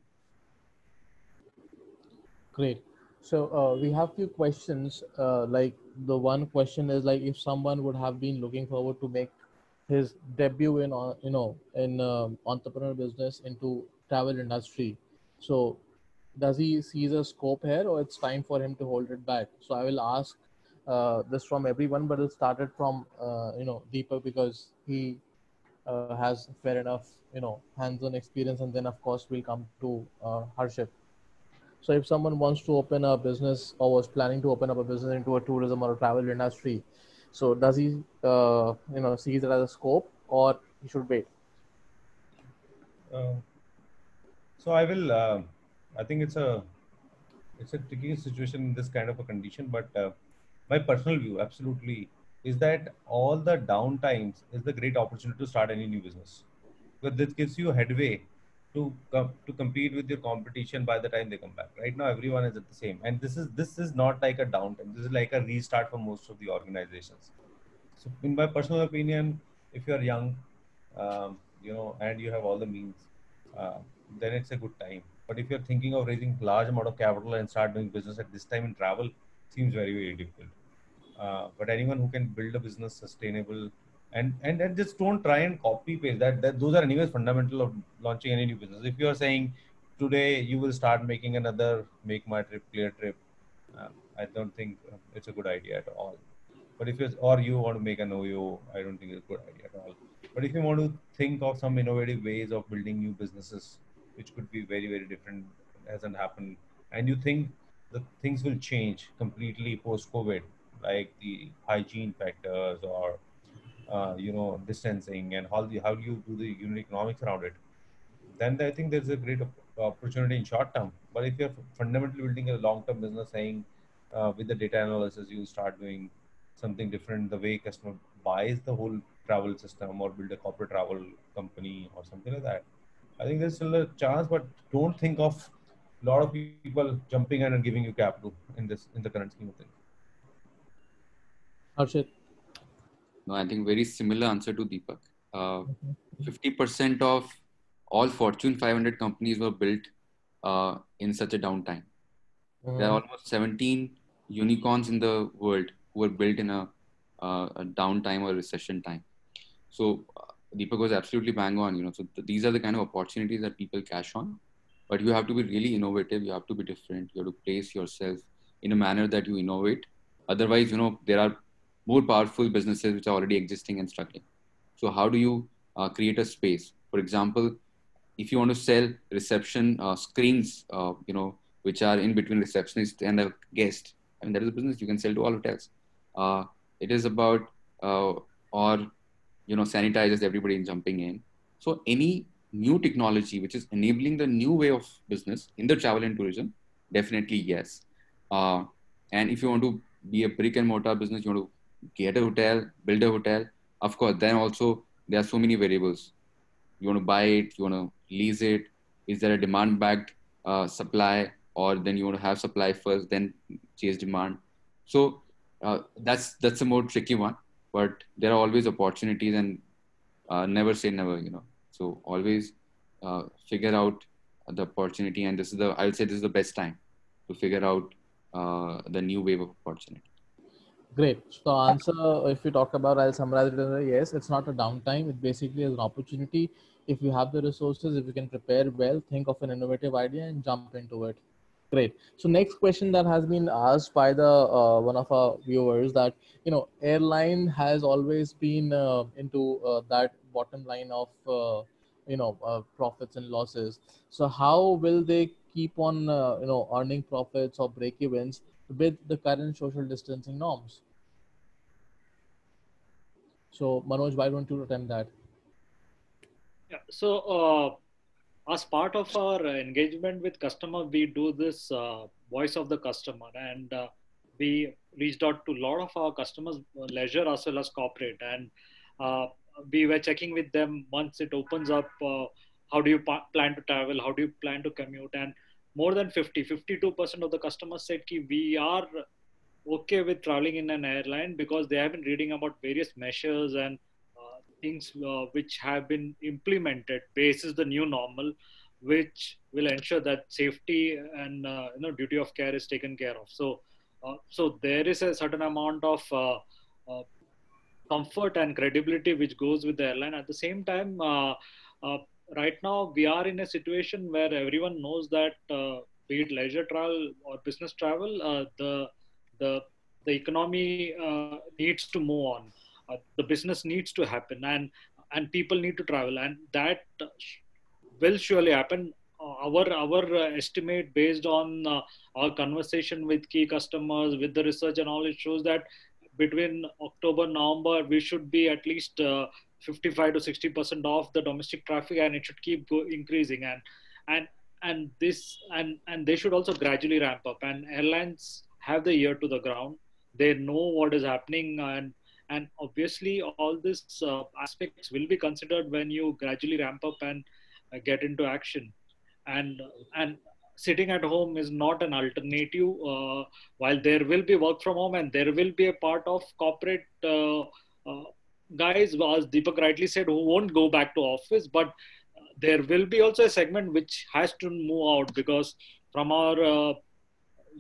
Speaker 2: Great. So uh, we have few questions. Uh, like the one question is like if someone would have been looking forward to make his debut in uh, you know in um, entrepreneur business into travel industry. So does he sees a scope here, or it's time for him to hold it back? So I will ask uh, this from everyone, but it started from uh, you know Deepak because he uh, has fair enough you know hands-on experience, and then of course we'll come to uh. So if someone wants to open a business or was planning to open up a business into a tourism or a travel industry, so does he uh, you know see it as a scope or he should wait?
Speaker 3: Uh, so I will. Uh, I think it's a it's a tricky situation in this kind of a condition, but uh, my personal view absolutely is that all the downtimes is the great opportunity to start any new business because this gives you headway to to compete with your competition by the time they come back right? Now everyone is at the same. And this is this is not like a downtime. This is like a restart for most of the organizations. So in my personal opinion if you are young um, you know and you have all the means uh, then it's a good time. But if you're thinking of raising large amount of capital and start doing business at this time in travel seems very very difficult. Uh, but anyone who can build a business sustainable and, and just don't try and copy paste that, that those are anyways fundamental of launching any new business. If you are saying today you will start making another MakeMyTrip clear trip uh, i don't think it's a good idea at all. But if you or you want to make an OYO i don't think it's a good idea at all. But if you want to think of some innovative ways of building new businesses which could be very very different hasn't happened and you think the things will change completely post covid like the hygiene factors or uh, you know distancing and how the how do you do the unit economics around it? Then i think there's a great opportunity in short term. But if you're fundamentally building a long term business saying uh, with the data analysis you start doing something different the way customer buys the whole travel system or build a corporate travel company or something like that i think there's still a chance but don't think of a lot of people jumping in and giving you capital in this in the current scheme of things.
Speaker 2: Harshit?
Speaker 6: No, I think very similar answer to Deepak. uh, 50% of all Fortune 500 companies were built uh, in such a downtime.
Speaker 2: Mhm.
Speaker 6: There are almost 17 unicorns in the world who were built in a, uh, a downtime or recession time. So uh, Deepak was absolutely bang on. You know, so th- these are the kind of opportunities that people cash on. But you have to be really innovative. You have to be different. You have to place yourself in a manner that you innovate. Otherwise, you know, there are more powerful businesses which are already existing and struggling. So how do you uh, create a space? For example, if you want to sell reception uh, screens, uh, you know, which are in between receptionist and a guest, I mean, that is a business you can sell to all hotels. Uh, it is about uh, or you know sanitizers everybody jumping in. So any new technology which is enabling the new way of business in the travel and tourism, definitely yes. Uh, and if you want to be a brick and mortar business, you want to get a hotel, build a hotel. Of course, then also there are so many variables. You want to buy it, you want to lease it. Is there a demand backed uh, supply, or then you want to have supply first, then chase demand? So uh, that's that's a more tricky one. But there are always opportunities, and uh, never say never. You know, so always uh, figure out the opportunity, and this is the I would say this is the best time to figure out uh, the new wave of opportunity.
Speaker 2: Great. So the answer, if we talk about, I'll summarize it yes. It's not a downtime. It basically is an opportunity. If you have the resources, if you can prepare well, think of an innovative idea and jump into it. Great. So next question that has been asked by the uh, one of our viewers that you know airline has always been uh, into uh, that bottom line of uh, you know uh, profits and losses. So how will they keep on uh, you know earning profits or break evens with the current social distancing norms? So Manoj, why don't you attempt that?
Speaker 4: Yeah. So, uh, as part of our engagement with customer, we do this uh, voice of the customer, and uh, we reached out to a lot of our customers, uh, leisure as well as corporate, and uh, we were checking with them once it opens up. Uh, how do you plan to travel? How do you plan to commute? And more than 50, 52% of the customers said ki we are okay with traveling in an airline because they have been reading about various measures and uh, things uh, which have been implemented basis the new normal which will ensure that safety and uh, you know duty of care is taken care of. So uh, so there is a certain amount of uh, uh, comfort and credibility which goes with the airline. At the same time right now we are in a situation where everyone knows that uh, be it leisure travel or business travel uh, the the the economy uh, needs to move on. Uh, the business needs to happen and and people need to travel and that will surely happen. Uh, our our uh, estimate based on our conversation with key customers with the research and all it shows that between october november we should be at least 55 to 60 percent of the domestic traffic and it should keep go- increasing. And and and this and and they should also gradually ramp up. And airlines have the ear to the ground. They know what is happening. And and obviously all these uh, aspects will be considered when you gradually ramp up and uh, get into action. And and sitting at home is not an alternative uh, while there will be work from home and there will be a part of corporate uh, uh, guys as deepak rightly said who won't go back to office but uh, there will be also a segment which has to move out because from our uh,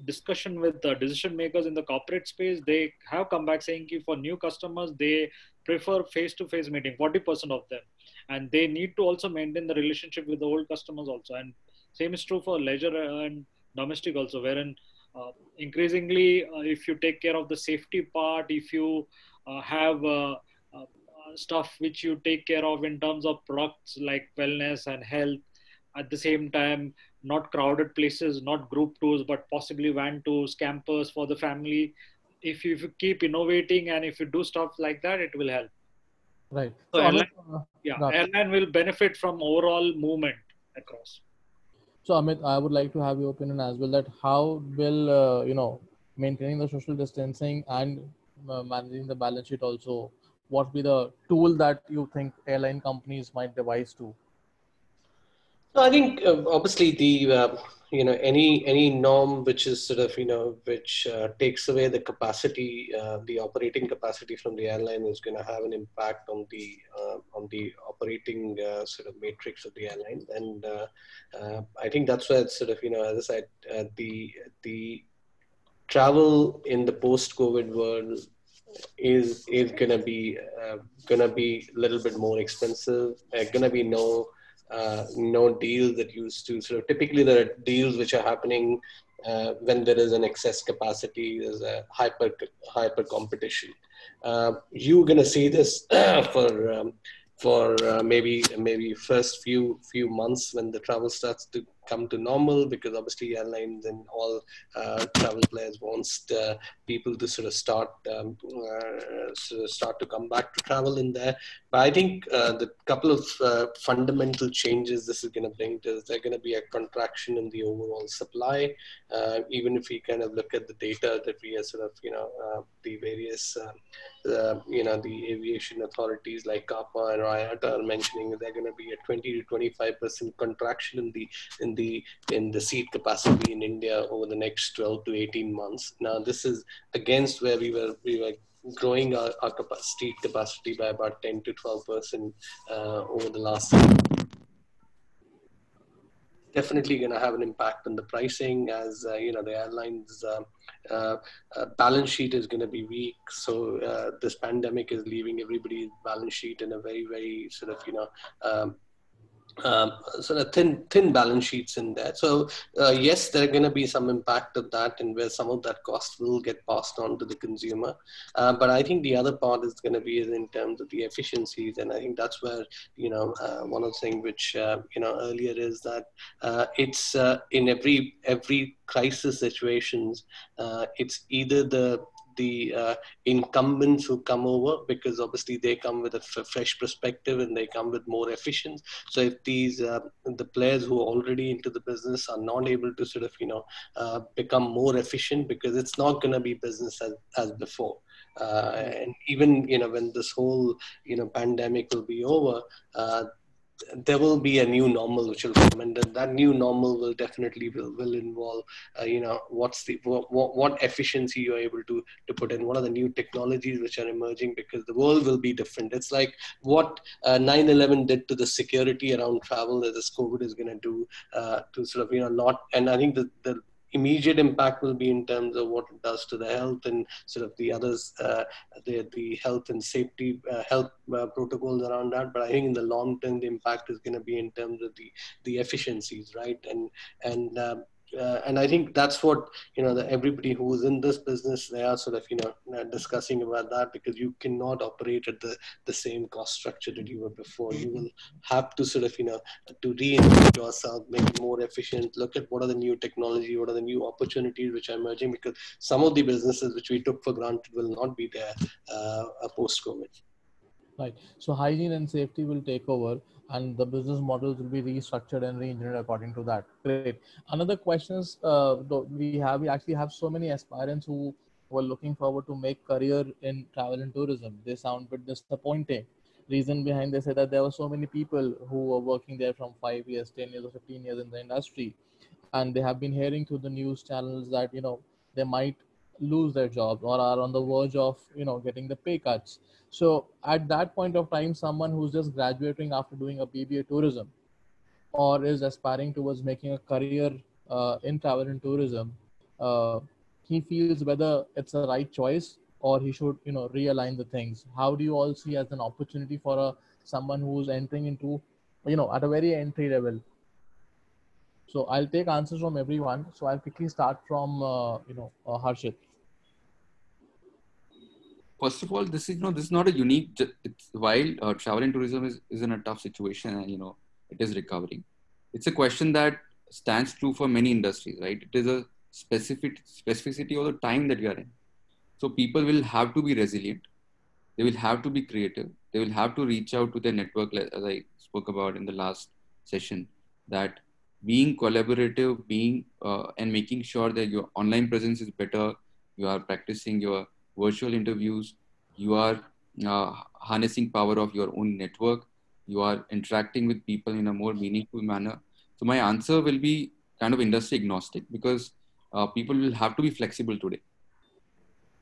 Speaker 4: discussion with the decision makers in the corporate space they have come back saying for new customers they prefer face to face meeting 40% of them. And they need to also maintain the relationship with the old customers also. And same is true for leisure and domestic also wherein uh, increasingly uh, if you take care of the safety part if you uh, have uh, stuff which you take care of in terms of products like wellness and health at the same time not crowded places not group tours but possibly van tours campers for the family if you, if you keep innovating and if you do stuff like that it will help
Speaker 2: Right.
Speaker 4: So
Speaker 2: So,
Speaker 4: airline-
Speaker 2: uh,
Speaker 4: yeah
Speaker 2: it.
Speaker 4: airline will benefit from overall movement across
Speaker 2: so Amit, I would like to have your opinion as well that how will uh, you know maintaining the social distancing and uh, managing the balance sheet also what would be the tool that you think airline companies might devise to?
Speaker 5: So I think uh, obviously the uh, you know any any norm which is sort of you know which uh, takes away the capacity uh, the operating capacity from the airline is going to have an impact on the uh, on the operating uh, sort of matrix of the airline. And I think that's where it's sort of you know as I said the the travel in the post COVID world is is gonna be uh, gonna be a little bit more expensive. Uh, gonna be no uh, no deals that used to sort of typically there are deals which are happening uh, when there is an excess capacity. There's a hyper hyper competition. Uh, you're gonna see this <clears throat> for. Um, for uh, maybe maybe first few few months when the travel starts to come to normal because obviously airlines and all uh, travel players wants uh, people to sort of start um, uh, sort of start to come back to travel in there. But I think uh, the couple of uh, fundamental changes this is going to bring is there going to be a contraction in the overall supply. Uh, even if we kind of look at the data that we are sort of you know the various you know the aviation authorities like CAPA and IATA are mentioning they're going to be a 20 to 25 percent contraction in the in the the in the seat capacity in India over the next 12 to 18 months. Now, this is against where we were we were growing our, our seat capacity by about 10 to 12 percent uh, over the last definitely going to have an impact on the pricing as uh, you know the airlines uh, uh, uh balance sheet is going to be weak so uh, this pandemic is leaving everybody's balance sheet in a very very sort of you know um, um, sort of thin thin balance sheets in there. So uh, yes, there are going to be some impact of that, and where some of that cost will get passed on to the consumer. Uh, but I think the other part is going to be in terms of the efficiencies, and I think that's where you know uh, one of the things which uh, you know earlier is that uh, it's uh, in every every crisis situations, it's either the the uh, incumbents who come over because obviously they come with a f- fresh perspective and they come with more efficiency. So if these uh, the players who are already into the business are not able to sort of you know uh, become more efficient because it's not going to be business as, as before. Uh, and even you know when this whole you know pandemic will be over, uh, there will be a new normal which will come and that new normal will definitely will, will involve uh, you know what's the what, what efficiency you're able to to put in what are the new technologies which are emerging because the world will be different. It's like what uh, 9-11 did to the security around travel that this covid is going to do uh, to sort of you know not and i think the, the immediate impact will be in terms of what it does to the health and sort of the others, uh, the, the health and safety uh, health uh, protocols around that. But I think in the long term, the impact is going to be in terms of the, the efficiencies, right? And, and um, uh, and I think that's what you know. The, everybody who is in this business, they are sort of you know uh, discussing about that because you cannot operate at the the same cost structure that you were before. You will have to sort of you know to reinvent yourself, make it more efficient. Look at what are the new technology, what are the new opportunities which are emerging because some of the businesses which we took for granted will not be there uh, post COVID.
Speaker 2: Right. So hygiene and safety will take over and the business models will be restructured and re-engineered according to that. Great. Another question is, uh, we have we actually have so many aspirants who were looking forward to make career in travel and tourism. They sound a bit disappointing. Reason behind they say that there were so many people who were working there from five years, ten years, or fifteen years in the industry, and they have been hearing through the news channels that you know they might lose their jobs or are on the verge of you know getting the pay cuts so at that point of time, someone who's just graduating after doing a BBA tourism or is aspiring towards making a career uh, in travel and tourism, uh, he feels whether it's a right choice or he should, you know, realign the things. How do you all see as an opportunity for a someone who's entering into, you know, at a very entry level? So I'll take answers from everyone. So I'll quickly start from, uh, you know, uh, Harshit
Speaker 6: first of all, this is you know this is not a unique. While uh, travel and tourism is, is in a tough situation and you know it is recovering. It's a question that stands true for many industries, right? It is a specific specificity of the time that we are in. So people will have to be resilient. They will have to be creative. They will have to reach out to their network, as I spoke about in the last session. That being collaborative, being uh, and making sure that your online presence is better. You are practicing your virtual interviews, you are uh, harnessing power of your own network, you are interacting with people in a more meaningful manner. So my answer will be kind of industry agnostic because uh, people will have to be flexible today.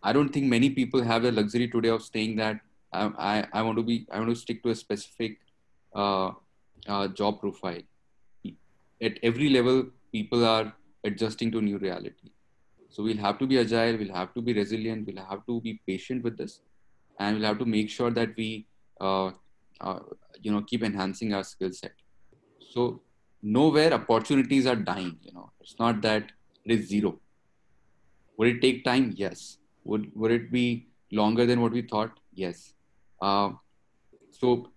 Speaker 6: I don't think many people have the luxury today of saying that I, I, I want to be I want to stick to a specific uh, uh, job profile. At every level, people are adjusting to new reality. So we'll have to be agile, we'll have to be resilient, we'll have to be patient with this, and we'll have to make sure that we, uh, uh, you know, keep enhancing our skill set. So nowhere opportunities are dying. You know, it's not that it is zero. Would it take time? Yes. Would would it be longer than what we thought? Yes. Uh, so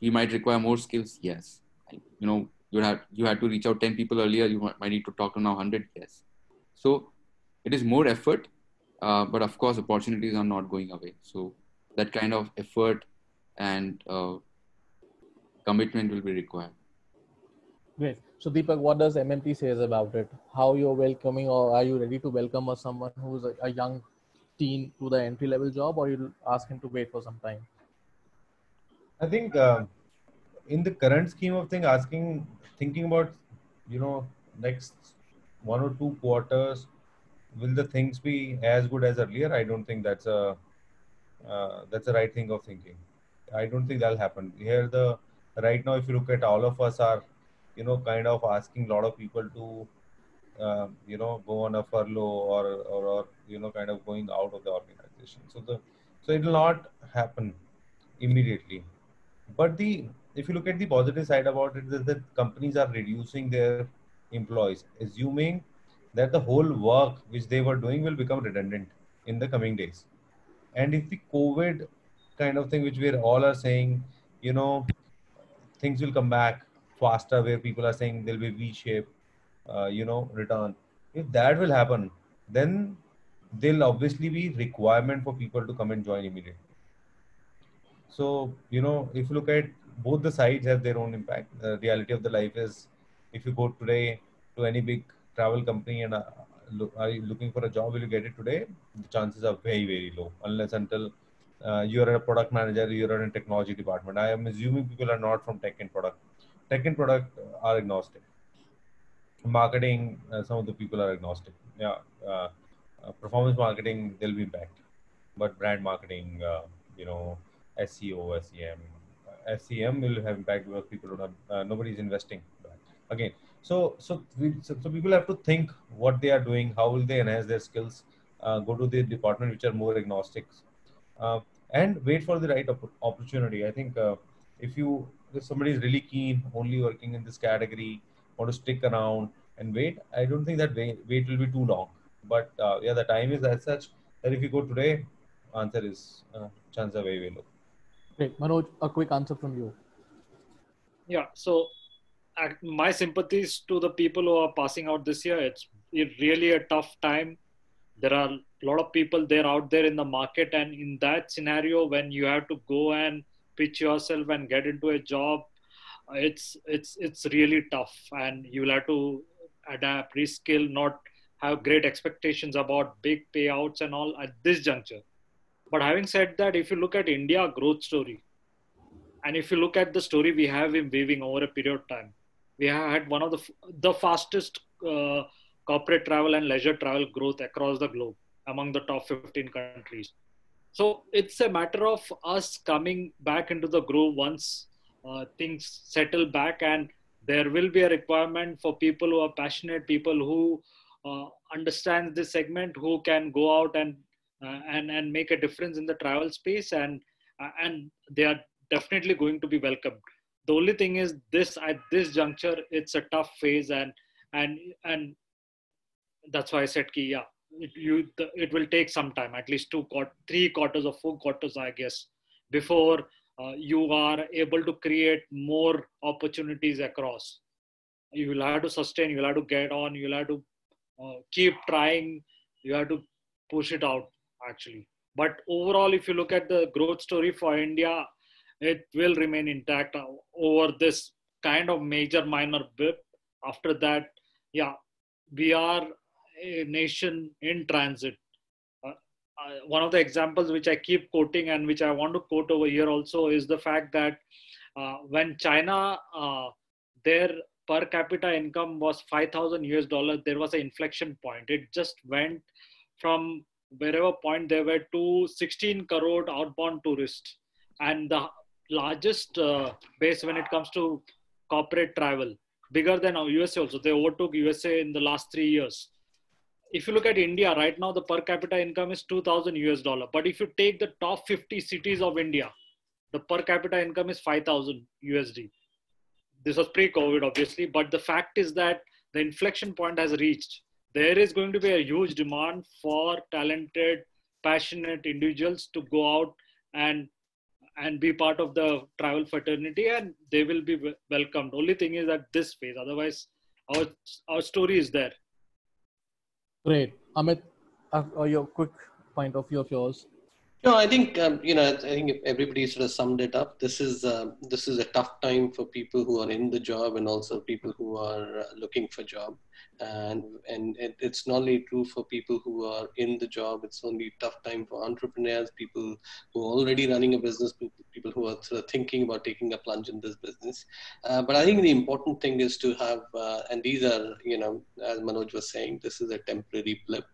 Speaker 6: we might require more skills. Yes. You know, you had you had to reach out 10 people earlier. You might, need to talk to now 100. Yes. So it is more effort, uh, but of course opportunities are not going away. So that kind of effort and uh, commitment will be required.
Speaker 2: Great. So Deepak, what does MMT says about it? How you're welcoming, or are you ready to welcome a someone who's a, a young teen to the entry level job, or you ask him to wait for some time?
Speaker 3: I think uh, in the current scheme of thing, asking, thinking about, you know, next one or two quarters, will the things be as good as earlier? I don't think that's a uh, that's the right thing of thinking. I don't think that'll happen. Here, the right now, if you look at all of us are, you know, kind of asking a lot of people to, uh, you know, go on a furlough or, or or you know, kind of going out of the organization. So the so it will not happen immediately. But the if you look at the positive side about it, is that companies are reducing their employees, assuming that the whole work which they were doing will become redundant in the coming days. And if the COVID kind of thing, which we all are saying, you know, things will come back faster, where people are saying there'll be V-shape, uh, you know, return. If that will happen, then there'll obviously be requirement for people to come and join immediately. So, you know, if you look at both the sides have their own impact. The reality of the life is if you go today to any big travel company and uh, are you looking for a job, will you get it today? The chances are very, very low unless until uh, you're a product manager, you're in a technology department. I am assuming people are not from tech and product. Tech and product are agnostic. Marketing, uh, some of the people are agnostic. Yeah, uh, uh, performance marketing, they'll be backed, but brand marketing, uh, you know, SEO, SEM, SEM will have impact because people don't have, uh, nobody's investing. Again, so so, we, so, so people have to think what they are doing, how will they enhance their skills, uh, go to the department which are more agnostic, uh, and wait for the right op- opportunity. I think uh, if you if somebody is really keen, only working in this category, want to stick around and wait, I don't think that wait, wait will be too long. But uh, yeah, the time is as such that if you go today, answer is uh, chances are very very low.
Speaker 2: Great. Manoj, a quick answer from you.
Speaker 4: Yeah. So my sympathies to the people who are passing out this year. It's really a tough time. There are a lot of people there out there in the market, and in that scenario, when you have to go and pitch yourself and get into a job, it's it's it's really tough, and you'll have to adapt, reskill, not have great expectations about big payouts and all at this juncture. But having said that, if you look at India growth story, and if you look at the story we have been weaving over a period of time, we have had one of the the fastest uh, corporate travel and leisure travel growth across the globe among the top 15 countries. So it's a matter of us coming back into the groove once uh, things settle back, and there will be a requirement for people who are passionate, people who uh, understand this segment, who can go out and uh, and and make a difference in the travel space, and uh, and they are definitely going to be welcomed the only thing is this at this juncture it's a tough phase and and and that's why i said ki, yeah it, you the, it will take some time at least two three quarters or four quarters i guess before uh, you are able to create more opportunities across. You will have to sustain you will have to get on you will have to uh, keep trying you have to push it out actually. But overall if you look at the growth story for india it will remain intact over this kind of major minor blip. After that, yeah, we are a nation in transit. Uh, uh, one of the examples which I keep quoting and which I want to quote over here also is the fact that uh, when China, uh, their per capita income was 5000 us dollars there was an inflection point it just went from wherever point there were to 16 crore outbound tourists and the largest uh, base when it comes to corporate travel bigger than usa also. They overtook usa in the last three years. If you look at india right now the per capita income is 2000 us dollar. But if you take the top 50 cities of india the per capita income is 5000 usd this was pre-covid obviously but the fact is that the inflection point has reached. There is going to be a huge demand for talented passionate individuals to go out and and be part of the travel fraternity and they will be welcomed. Only thing is at this phase otherwise our our story is there.
Speaker 2: Great. Amit uh, uh, your quick point of view of yours
Speaker 5: no, I think um, you know. I think everybody sort of summed it up. This is uh, this is a tough time for people who are in the job and also people who are uh, looking for job. And and it, it's not only true for people who are in the job. It's only tough time for entrepreneurs, people who are already running a business, people who are sort of thinking about taking a plunge in this business. Uh, but I think the important thing is to have, uh, and these are you know, as Manoj was saying, this is a temporary blip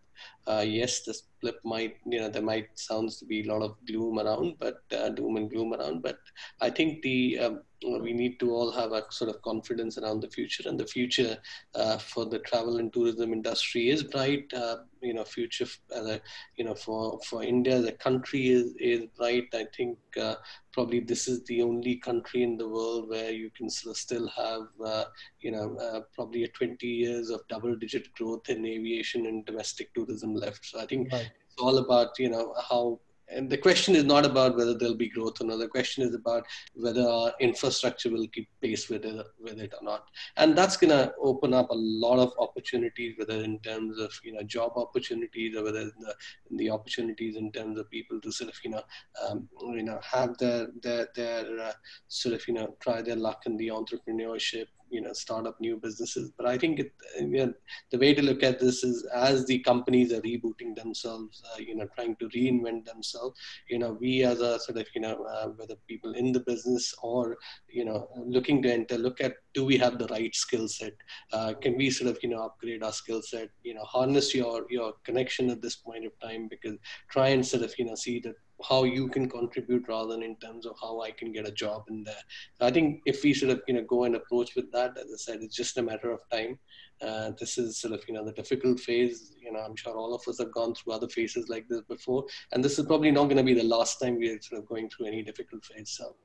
Speaker 5: uh, yes, this blip might, you know, there might sounds to be a lot of gloom around, but uh, doom and gloom around. But I think the um, we need to all have a sort of confidence around the future, and the future uh, for the travel and tourism industry is bright. Uh, you know, future as a, you know, for for India as a country is is bright. I think uh, probably this is the only country in the world where you can still have, uh, you know, probably a 20 years of double-digit growth in aviation and domestic tourism left. So I think right. it's all about you know how and the question is not about whether there'll be growth or not. The question is about whether our infrastructure will keep pace with it, with it or not. And that's going to open up a lot of opportunities, whether in terms of you know job opportunities or whether in the, the opportunities in terms of people to sort of you know um, you know have their their their uh, sort of you know try their luck in the entrepreneurship you know start up new businesses. But i think it, you know, the way to look at this is as the companies are rebooting themselves uh, you know trying to reinvent themselves you know we as a sort of you know uh, whether people in the business or you know looking to enter look at do we have the right skill set? Uh, can we sort of you know upgrade our skill set you know harness your your connection at this point of time? Because try and sort of you know see that how you can contribute rather than in terms of how I can get a job in there. So I think if we sort of you know go and approach with that, as I said, it's just a matter of time. Uh, this is sort of you know the difficult phase. You know, I'm sure all of us have gone through other phases like this before, and this is probably not going to be the last time we are sort of going through any difficult phase. So.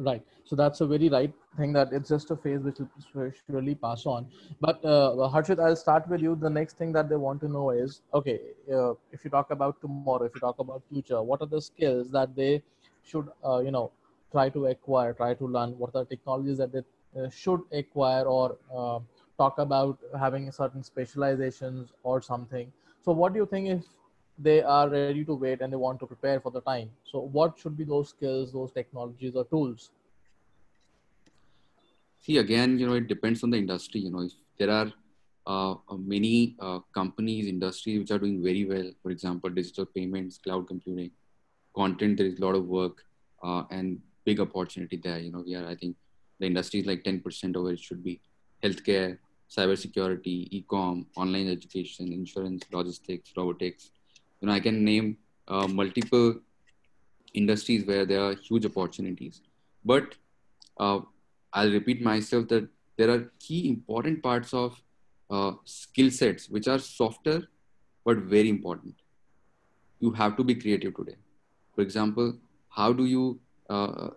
Speaker 2: Right. So that's a very right thing that it's just a phase which will surely pass on. But uh, Harshit, I'll start with you. The next thing that they want to know is, okay, uh, if you talk about tomorrow, if you talk about future, what are the skills that they should, uh, you know, try to acquire, try to learn? What are the technologies that they uh, should acquire or uh, talk about having certain specializations or something? So what do you think if they are ready to wait and they want to prepare for the time. So what should be those skills, those technologies or tools?
Speaker 6: See, again, you know, it depends on the industry. You know, if there are uh, uh many uh, companies, industries which are doing very well, for example, digital payments, cloud computing, content, there is a lot of work uh, and big opportunity there. You know, we are, I think the industry is like 10% of it should be healthcare, cybersecurity, e-com, online education, insurance, logistics, robotics, you know i can name uh, multiple industries where there are huge opportunities. But uh, i'll repeat myself that there are key important parts of uh, skill sets which are softer but very important. You have to be creative today. For example how do you uh,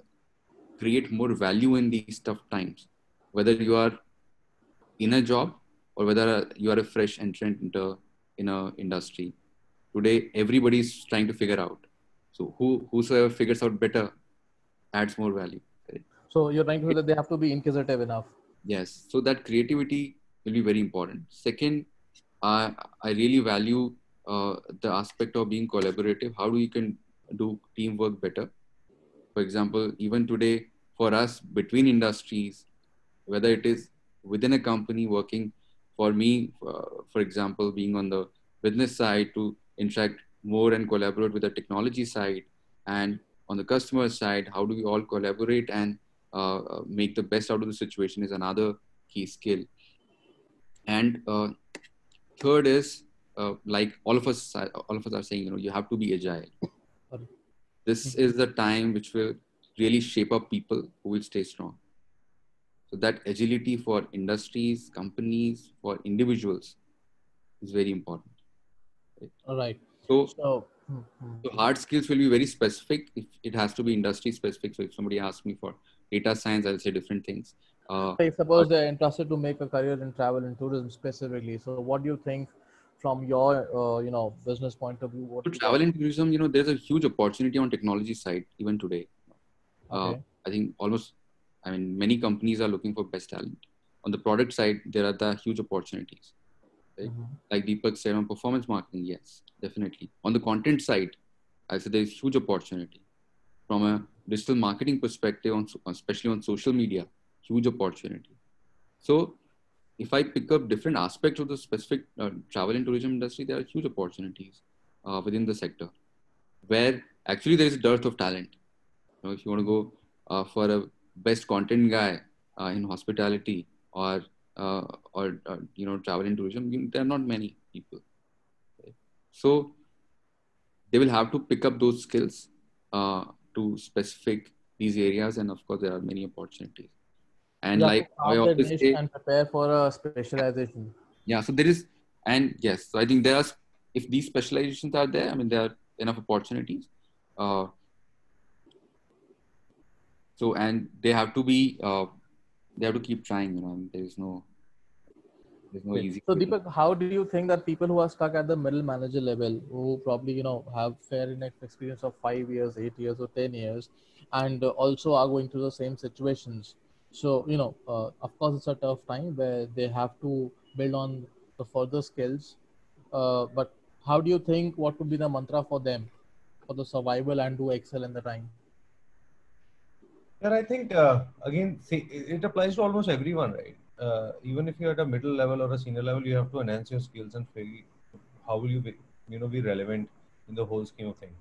Speaker 6: create more value in these tough times? Whether you are in a job or whether you are a fresh entrant into in a industry today everybody is trying to figure out. So who whosoever figures out better adds more value
Speaker 2: so you're trying to say that they have to be inquisitive enough.
Speaker 6: Yes. So that creativity will be very important. Second i i really value uh, the aspect of being collaborative. How do you can do teamwork better? For example even today for us between industries whether it is within a company working for me uh, for example being on the business side to interact more and collaborate with the technology side and on the customer side how do we all collaborate and uh, make the best out of the situation is another key skill. And uh, third is uh, like all of us, all of us are saying, you know, you have to be agile. This is the time which will really shape up people who will stay strong. So that agility for industries, companies, for individuals is very important.
Speaker 2: All right.
Speaker 6: So, so, mm-hmm. so hard skills will be very specific. If it has to be industry specific. So if somebody asks me for data science, I'll say different things.
Speaker 2: Uh, I suppose they're interested to make a career in travel and tourism specifically. So what do you think from your uh, you know business point of view?
Speaker 6: What to travel and tourism, you know, there's a huge opportunity on technology side even today. Uh, okay. Uh, I think almost, I mean, many companies are looking for best talent. On the product side, there are the huge opportunities. Right? Mm-hmm. Like Deepak said on performance marketing, yes, definitely. On the content side, I said there's huge opportunity. From a digital marketing perspective, on especially on social media, huge opportunity. So if I pick up different aspects of the specific uh, travel and tourism industry, there are huge opportunities uh, within the sector where actually there is a dearth of talent. You know, if you want to go uh, for a best content guy uh, in hospitality or uh, or uh, you know travel and tourism, you, there are not many people. So they will have to pick up those skills uh, to specific these areas, and of course there are many opportunities and like
Speaker 2: I always say, and prepare for a specialization.
Speaker 6: Yeah, so there is, and yes, so I think there are. If these specializations are there, I mean there are enough opportunities. Uh, so and they have to be, uh, they have to keep trying. You know, there is no there's no easy.
Speaker 2: So Deepak, how do you think that people who are stuck at the middle manager level, who probably you know have fair enough experience of five years, eight years, or ten years, and also are going through the same situations, so you know uh, of course it's a tough time where they have to build on the further skills uh, but how do you think what would be the mantra for them for the survival and to excel in the time
Speaker 3: yeah i think uh, again see, it applies to almost everyone right uh, even if you're at a middle level or a senior level you have to enhance your skills and figure how will you be you know be relevant in the whole scheme of things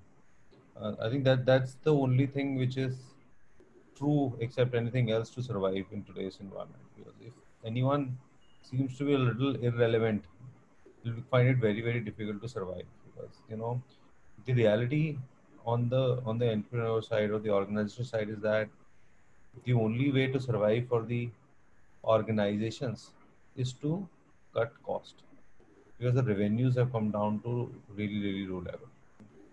Speaker 3: uh, i think that that's the only thing which is true except anything else to survive in today's environment. Because if anyone seems to be a little irrelevant, you'll find it very, very difficult to survive. Because you know, the reality on the on the entrepreneur side or the organization side is that the only way to survive for the organizations is to cut cost because the revenues have come down to really, really low level.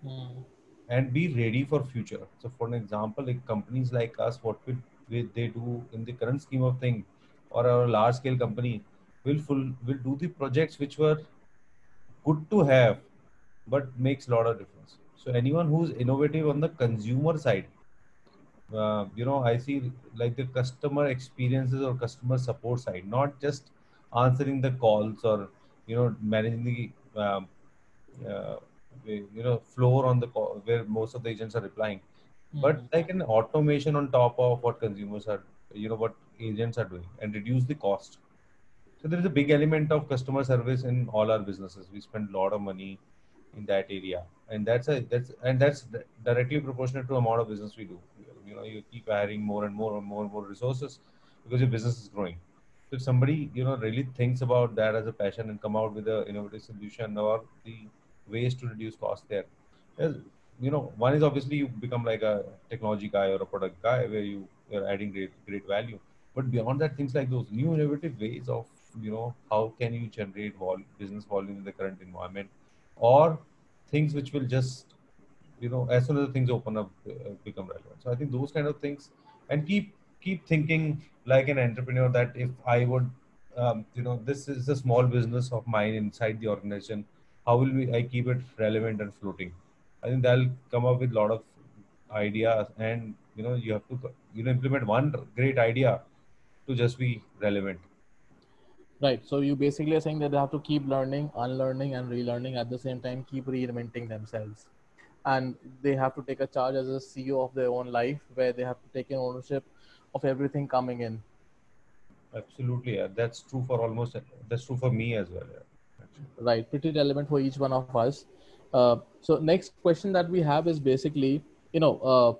Speaker 3: Mm and be ready for future. So, for an example, like companies like us, what will they do in the current scheme of thing, or our large scale company will full will do the projects which were good to have, but makes a lot of difference. So, anyone who's innovative on the consumer side, uh, you know, I see like the customer experiences or customer support side, not just answering the calls or you know managing the um, uh, you know floor on the call, where most of the agents are replying. Mm-hmm. but like an automation on top of what consumers are you know what agents are doing and reduce the cost. So there is a big element of customer service in all our businesses. We spend a lot of money in that area. And that's a that's and that's directly proportional to the amount of business we do you know you keep hiring more and more and more and more resources because your business is growing so if somebody you know really thinks about that as a passion and come out with a innovative solution or the ways to reduce cost there. you know, one is obviously you become like a technology guy or a product guy where you are adding great great value. But beyond that, things like those new innovative ways of you know how can you generate vol- business volume in the current environment, or things which will just you know as soon as the things open up uh, become relevant. So I think those kind of things and keep keep thinking like an entrepreneur that if I would um, you know this is a small business of mine inside the organization how will we I keep it relevant and floating? I think that'll come up with a lot of ideas, and you know you have to you know implement one great idea to just be relevant.
Speaker 2: Right. So you basically are saying that they have to keep learning, unlearning, and relearning at the same time, keep reinventing themselves, and they have to take a charge as a CEO of their own life, where they have to take an ownership of everything coming in.
Speaker 3: Absolutely, yeah. That's true for almost. That's true for me as well. Yeah
Speaker 2: right pretty relevant for each one of us uh, so next question that we have is basically you know uh,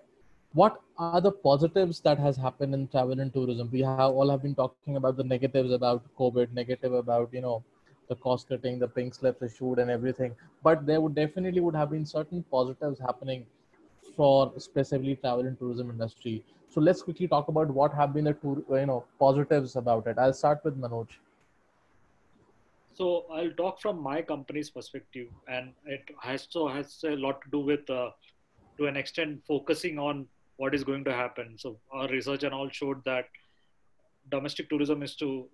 Speaker 2: what are the positives that has happened in travel and tourism? We have all have been talking about the negatives about COVID, negative about you know the cost cutting, the pink slips issued, and everything. But there would definitely would have been certain positives happening for specifically travel and tourism industry. So let's quickly talk about what have been the tour, you know positives about it. I'll start with Manoj.
Speaker 4: So I'll talk from my company's perspective, and it has so has a lot to do with, uh, to an extent, focusing on what is going to happen. So our research and all showed that domestic tourism is to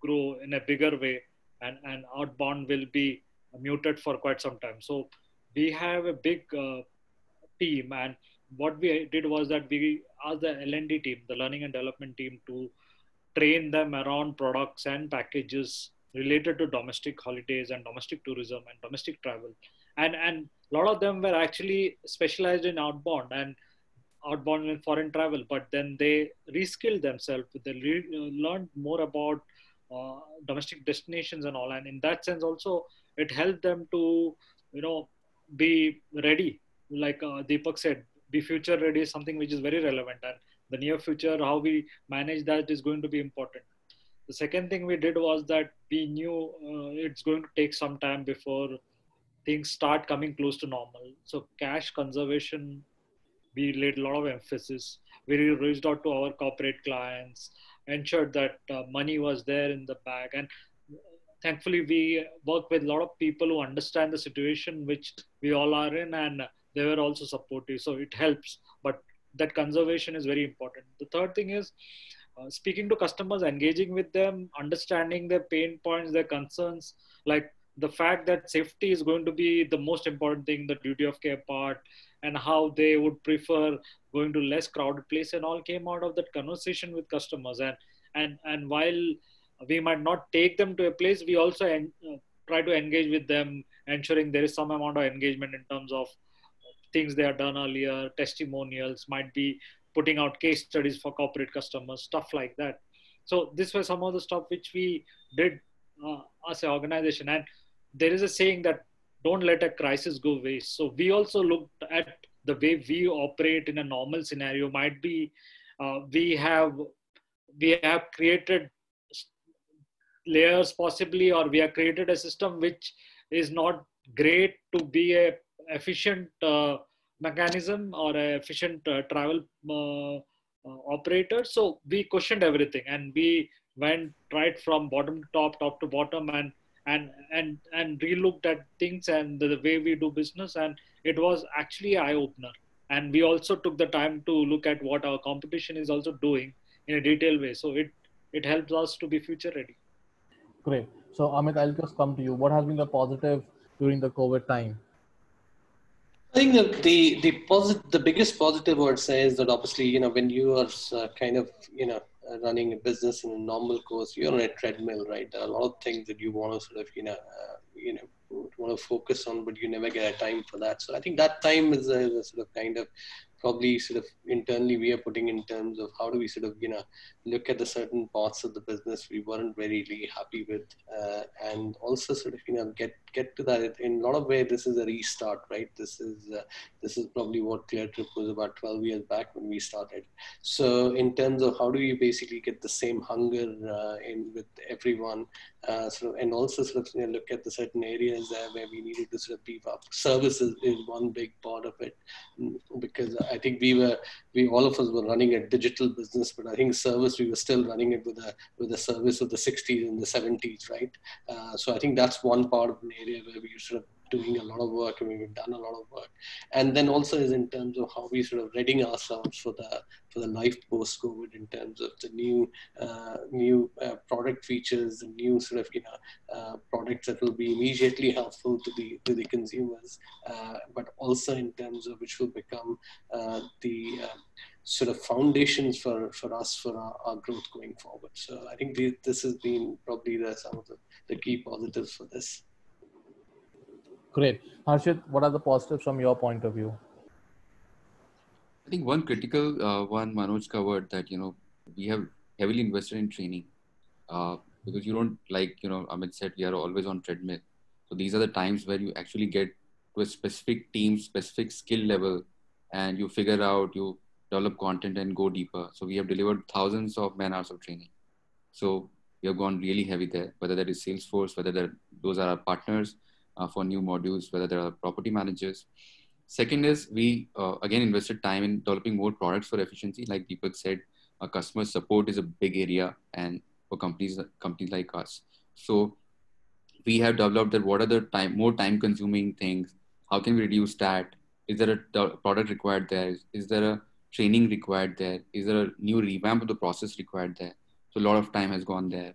Speaker 4: grow in a bigger way, and and outbound will be muted for quite some time. So we have a big uh, team, and what we did was that we asked the L&D team, the learning and development team, to train them around products and packages related to domestic holidays and domestic tourism and domestic travel and and a lot of them were actually specialized in outbound and outbound and foreign travel but then they reskilled themselves they re- learned more about uh, domestic destinations and all. And in that sense also it helped them to you know be ready. Like uh, deepak said be future ready is something which is very relevant. And the near future how we manage that is going to be important. The second thing we did was that we knew uh, it's going to take some time before things start coming close to normal. So cash conservation we laid a lot of emphasis. We reached out to our corporate clients ensured that uh, money was there in the bag. And thankfully we work with a lot of people who understand the situation which we all are in and they were also supportive. So it helps. But that conservation is very important. The third thing is uh, speaking to customers, engaging with them, understanding their pain points, their concerns, like the fact that safety is going to be the most important thing, the duty of care part, and how they would prefer going to less crowded place, and all came out of that conversation with customers. And and and while we might not take them to a place, we also en- uh, try to engage with them, ensuring there is some amount of engagement in terms of things they have done earlier, testimonials, might be putting out case studies for corporate customers, stuff like that. So this was some of the stuff which we did uh, as an organization. And there is a saying that don't let a crisis go waste. So we also looked at the way we operate in a normal scenario. Might be uh, we have we have created layers possibly, or we have created a system which is not great to be a efficient uh, mechanism or a efficient uh, travel uh, uh, operator. So we questioned everything and we went right from bottom to top, top to bottom, and and and and relooked at things and the, the way we do business, and it was actually eye opener. And we also took the time to look at what our competition is also doing in a detailed way. So it it helps us to be future ready.
Speaker 2: Great. So Amit, I'll just come to you. What has been the positive during the COVID time?
Speaker 5: I think the the the, posit- the biggest positive I would say is that obviously you know when you are uh, kind of you know running a business in a normal course, you're on a treadmill, right? There are a lot of things that you want to sort of you know uh, you know want to focus on, but you never get a time for that. So I think that time is a, a sort of kind of probably sort of internally we are putting in terms of how do we sort of you know look at the certain parts of the business we weren't very really happy with uh, and also sort of you know get get to that. In a lot of way this is a restart right? This is uh, this is probably what ClearTrip was about 12 years back when we started. So in terms of how do you basically get the same hunger uh, in with everyone uh, sort of and also sort of you know, look at the certain areas where we needed to sort of beef up. Services is one big part of it mm, because I think we were we all of us were running a digital business, but I think service we were still running it with a with a service of the 60s and the 70s, right? Uh, so I think that's one part of an area where we're sort of doing a lot of work and we've done a lot of work and then also is in terms of how we sort of readying ourselves for the for the life post covid in terms of the new uh, new uh, product features and new sort of you know uh, products that will be immediately helpful to the to the consumers uh, but also in terms of which will become uh, the uh, sort of foundations for, for us for our, our growth going forward. So I think the, this has been probably the, some of the, the key positives for this.
Speaker 2: Great. Harshit, what are the positives from your point of view?
Speaker 6: I think one critical uh, one Manoj covered that, you know, we have heavily invested in training uh, because you don't like, you know, Amit said we are always on treadmill. So these are the times where you actually get to a specific team, specific skill level and you figure out, you develop content and go deeper. So we have delivered thousands of man hours of training. So we have gone really heavy there, whether that is Salesforce, whether that, those are our partners for new modules, whether there are property managers. Second is we uh, again invested time in developing more products for efficiency. Like Deepak said, uh, customer support is a big area, and for companies companies like us. So we have developed that. What are the time more time consuming things? How can we reduce that? Is there a product required there? Is, is there a training required there? Is there a new revamp of the process required there? So a lot of time has gone there.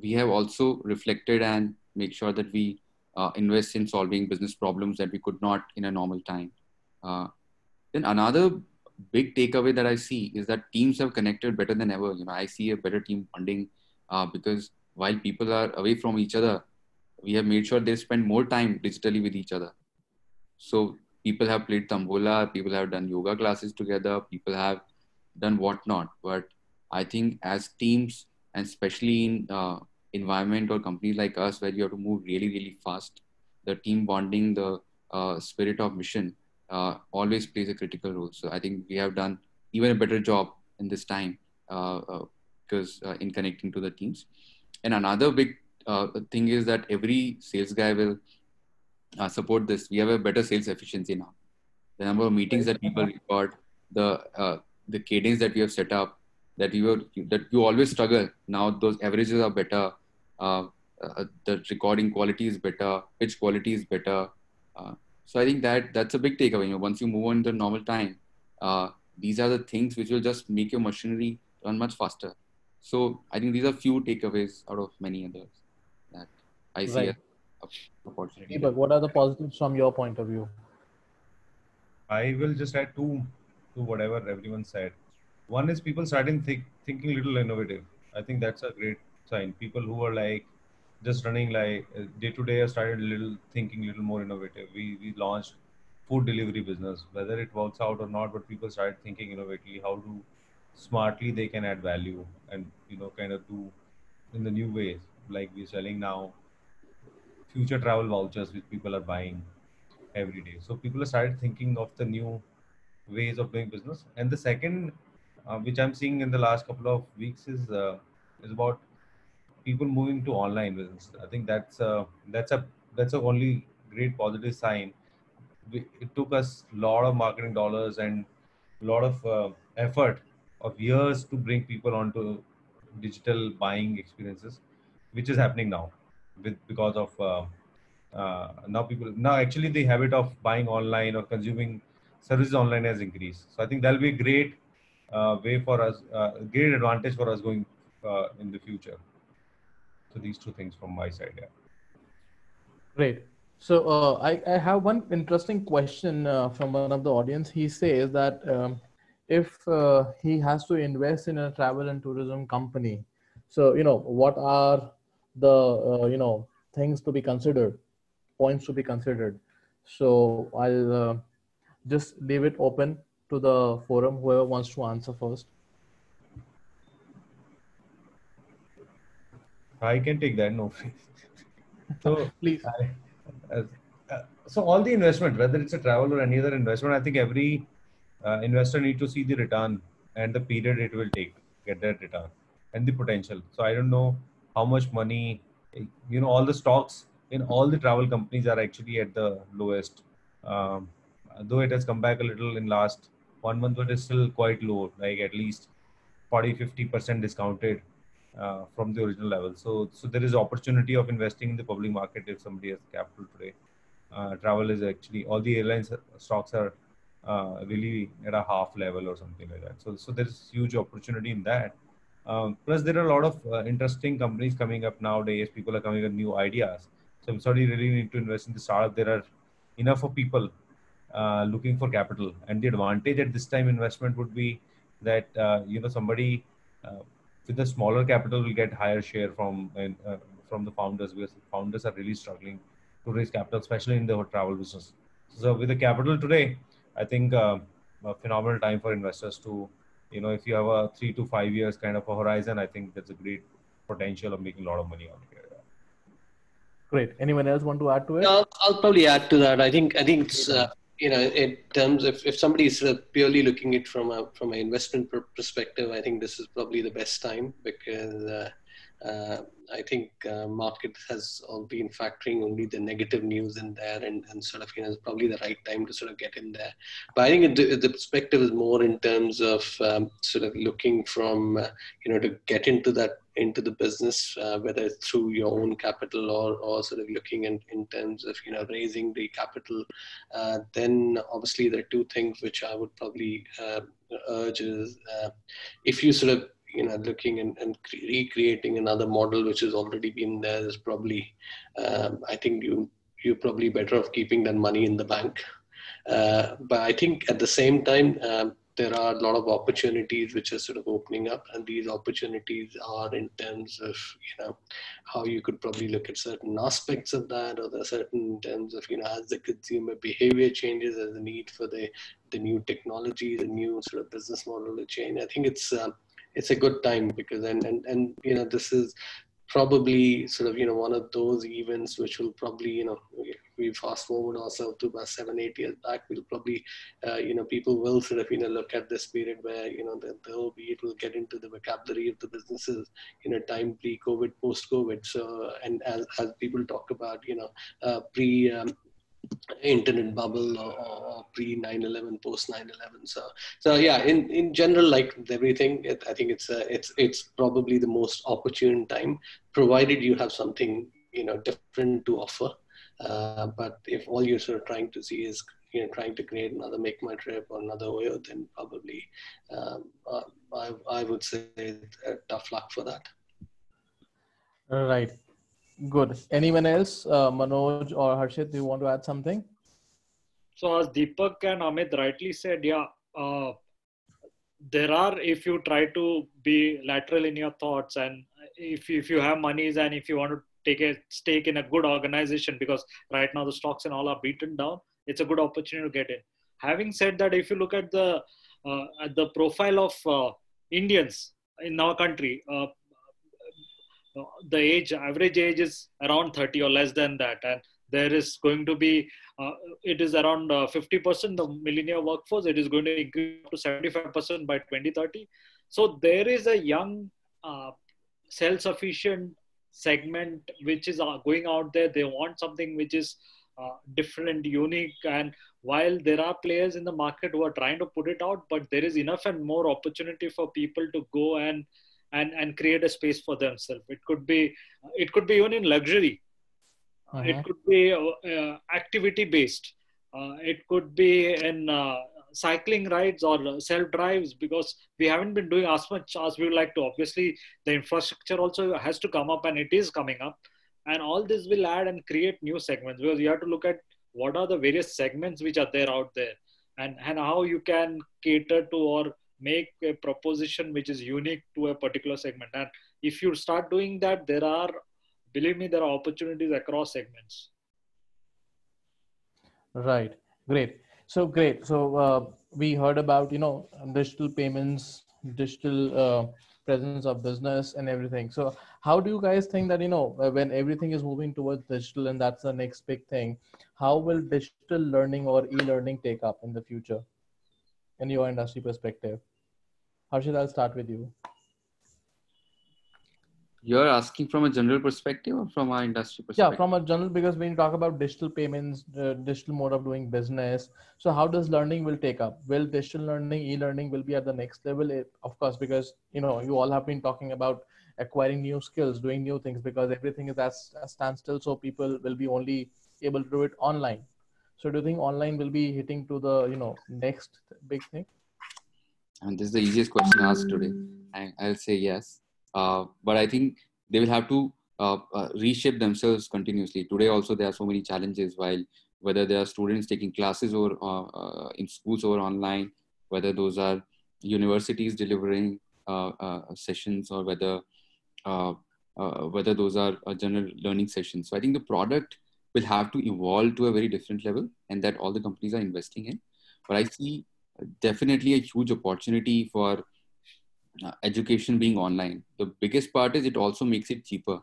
Speaker 6: We have also reflected and make sure that we uh, invest in solving business problems that we could not in a normal time. Uh, then another big takeaway that I see is that teams have connected better than ever. You know, I see a better team bonding uh, because while people are away from each other, we have made sure they spend more time digitally with each other. So people have played tambola, people have done yoga classes together, people have done whatnot. But I think as teams, and especially in uh, environment or companies like us, where you have to move really, really fast, the team bonding, the uh, spirit of mission uh, always plays a critical role. So I think we have done even a better job in this time because uh, uh, uh, in connecting to the teams. And another big thing is that every sales guy will support this. We have a better sales efficiency now. The number of meetings that people record, the the cadence that we have set up, that you were that you always struggle. Now those averages are better. Uh, uh, the recording quality is better, pitch quality is better. Uh, so I think that that's a big takeaway. You know, once you move on to normal time, uh, these are the things which will just make your machinery run much faster. So I think these are few takeaways out of many others that I see right. a, a opportunity.
Speaker 2: But what are the positives from your point of view?
Speaker 3: I will just add two to whatever everyone said. One is people starting think, thinking little innovative. I think that's a great sign. People who are like just running like day to day, I started little thinking a little more innovative. We we launched food delivery business, whether it works out or not, but people started thinking innovatively how to smartly they can add value and you know kind of do in the new ways. Like we're selling now future travel vouchers which people are buying every day. So people started thinking of the new ways of doing business. And the second, uh, which I'm seeing in the last couple of weeks, is uh, is about people moving to online business. I think that's a that's a that's a only great positive sign. We, it took us a lot of marketing dollars and a lot of uh, effort of years to bring people onto digital buying experiences, which is happening now, with because of uh, uh, now people now actually the habit of buying online or consuming services online has increased. So I think that'll be a great uh, way for us, uh, great advantage for us going uh, in the future. So these two things from my side, yeah.
Speaker 2: Great. So uh, I, I have one interesting question uh, from one of the audience. He says that um, if uh, he has to invest in a travel and tourism company, so you know what are the uh, you know things to be considered, points to be considered. So I'll uh, just leave it open to the forum. Whoever wants to answer first.
Speaker 3: I can take that. No, <laughs>
Speaker 2: so please.
Speaker 3: I, uh, uh, so all the investment, whether it's a travel or any other investment, I think every uh, investor need to see the return and the period it will take get that return and the potential. So I don't know how much money, you know, all the stocks in all the travel companies are actually at the lowest. Um, though it has come back a little in last one month, but it's still quite low, like at least 40, 50% discounted uh, from the original level. So, so there is opportunity of investing in the public market if somebody has capital today. Uh, travel is actually all the airlines stocks are uh, really at a half level or something like that. So, so there is huge opportunity in that. Um, plus, there are a lot of uh, interesting companies coming up nowadays. People are coming with new ideas. So, somebody really need to invest in the startup, there are enough of people uh, looking for capital. And the advantage at this time investment would be that uh, you know somebody with a smaller capital will get higher share from uh, from the founders because the founders are really struggling to raise capital, especially in the travel business. So with the capital today, I think uh, a phenomenal time for investors to, you know, if you have a three to five years kind of a horizon, I think that's a great potential of making a lot of money out here.
Speaker 2: Great. Anyone else want to add to it?
Speaker 5: I'll, I'll probably add to that. I think I think it's uh, you know, in terms of if somebody is purely looking at from a from an investment perspective, I think this is probably the best time because uh, uh, I think uh, market has all been factoring only the negative news in there, and, and sort of you know it's probably the right time to sort of get in there. But I think the, the perspective is more in terms of um, sort of looking from uh, you know to get into that into the business, uh, whether it's through your own capital or, or sort of looking in, in terms of you know raising the capital. Uh, then obviously there are two things which I would probably uh, urge is if you sort of you know looking and, and recreating another model which has already been there is probably um, i think you you're probably better off keeping that money in the bank uh, but i think at the same time um, there are a lot of opportunities which are sort of opening up and these opportunities are in terms of you know how you could probably look at certain aspects of that or the certain in terms of you know as the consumer behavior changes as the need for the the new technology the new sort of business model to change. I think it's uh, it's a good time because and and and you know this is probably sort of you know one of those events which will probably you know we fast forward ourselves to about seven eight years back we'll probably uh, you know people will sort of you know look at this period where you know they'll be able to get into the vocabulary of the businesses in a time pre covid post covid so and as, as people talk about you know uh, pre um, internet bubble or, or pre 9-11 post 9-11 so so yeah in in general like everything it, i think it's a, it's it's probably the most opportune time provided you have something you know different to offer. Uh, but if all you're sort of trying to see is you know trying to create another MakeMyTrip or another OYO then probably um, I, I would say uh, tough luck for that.
Speaker 2: All right Good. Anyone else, uh, Manoj or Harshit, do you want to add something?
Speaker 4: So as Deepak and Amit rightly said, yeah, uh, there are if you try to be lateral in your thoughts and if if you have monies and if you want to take a stake in a good organization because right now the stocks and all are beaten down, it's a good opportunity to get in. Having said that, if you look at the uh, at the profile of uh, Indians in our country, the age average age is around 30 or less than that. And there is going to be uh, it is around uh, 50% the millennial workforce. It is going to increase to 75% by 2030 so there is a young uh, self-sufficient segment which is uh, going out there. They want something which is uh, different unique. And while there are players in the market who are trying to put it out but there is enough and more opportunity for people to go and and and create a space for themselves. It could be it could be even in luxury. Uh-huh. it could be uh, activity based. Uh, it could be in uh, cycling rides or self drives because we haven't been doing as much as we would like to. Obviously the infrastructure also has to come up and it is coming up. And all this will add and create new segments because you have to look at what are the various segments which are there out there and and how you can cater to or make a proposition which is unique to a particular segment. And if you start doing that there are believe me there are opportunities across segments.
Speaker 2: Right. Great. So great. So uh, we heard about you know digital payments digital uh, presence of business and everything. So how do you guys think that you know when everything is moving towards digital and that's the next big thing how will digital learning or e-learning take up in the future in your industry perspective Harshit, I'll start with you.
Speaker 6: You're asking from a general perspective or from our industry perspective?
Speaker 2: Yeah, from a general, because when you talk about digital payments, uh, digital mode of doing business, so how does learning will take up? Will digital learning, e-learning will be at the next level? It, of course, because, you know, you all have been talking about acquiring new skills, doing new things, because everything is at a standstill. So people will be only able to do it online. So do you think online will be hitting to the, you know, next big thing?
Speaker 6: And this is the easiest question asked today. I, I'll say yes, uh, but I think they will have to uh, uh, reshape themselves continuously. Today also there are so many challenges. While whether there are students taking classes or uh, uh, in schools or online, whether those are universities delivering uh, sessions or whether whether those are general learning sessions. So I think the product will have to evolve to a very different level, and that all the companies are investing in. But I see definitely a huge opportunity for uh, education being online. The biggest part is it also makes it cheaper,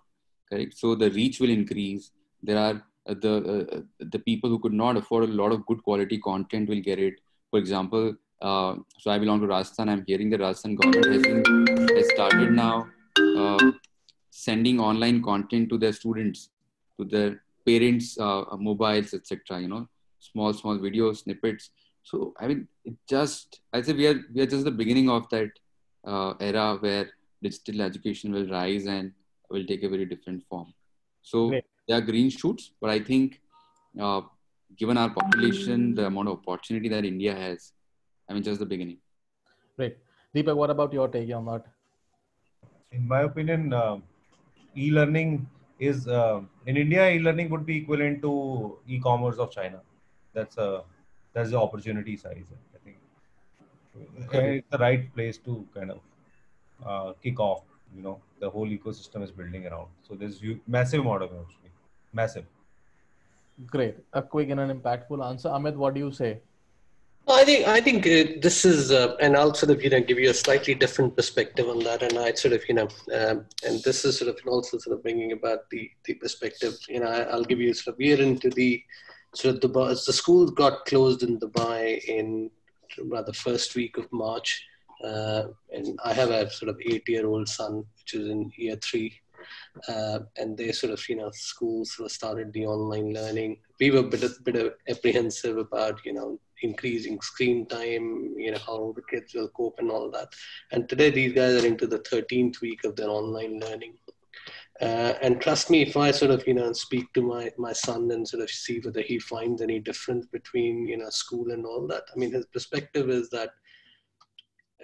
Speaker 6: correct? So the reach will increase. There are uh, the uh, the people who could not afford a lot of good quality content will get it. For example, uh, so I belong to Rajasthan. I'm hearing the Rajasthan government has, been, has started now uh, sending online content to their students, to their parents' uh, mobiles, etc. You know, small small video snippets. So I mean, it just I say we are we are just the beginning of that uh, era where digital education will rise and will take a very different form. So Great. there are green shoots, but I think uh, given our population, the amount of opportunity that India has, I mean, just the beginning.
Speaker 2: Great. Deepak, what about your take on that?
Speaker 3: In my opinion, uh, e-learning is uh, in India. E-learning would be equivalent to e-commerce of China. That's a that's the opportunity size. I think okay. it's the right place to kind of uh, kick off. You know, the whole ecosystem is building around. So there's massive amount of opportunity. Massive.
Speaker 2: Great. A quick and an impactful answer. Amit, what do you say?
Speaker 5: I think I think uh, this is, uh, and I'll sort of you know give you a slightly different perspective on that, and I sort of you know, um, and this is sort of also sort of bringing about the the perspective. You know, I, will give you sort of we're into the of the the school got closed in Dubai in the first week of March, uh, and I have a sort of eight year old son which is in year three, uh, and they sort of you know schools sort of started the online learning. We were a bit, a bit apprehensive about you know increasing screen time, you know, how the kids will cope and all that. And today these guys are into the 13th week of their online learning. Uh, and trust me, if I sort of, you know, speak to my, my son and sort of see whether he finds any difference between, you know, school and all that. I mean, his perspective is that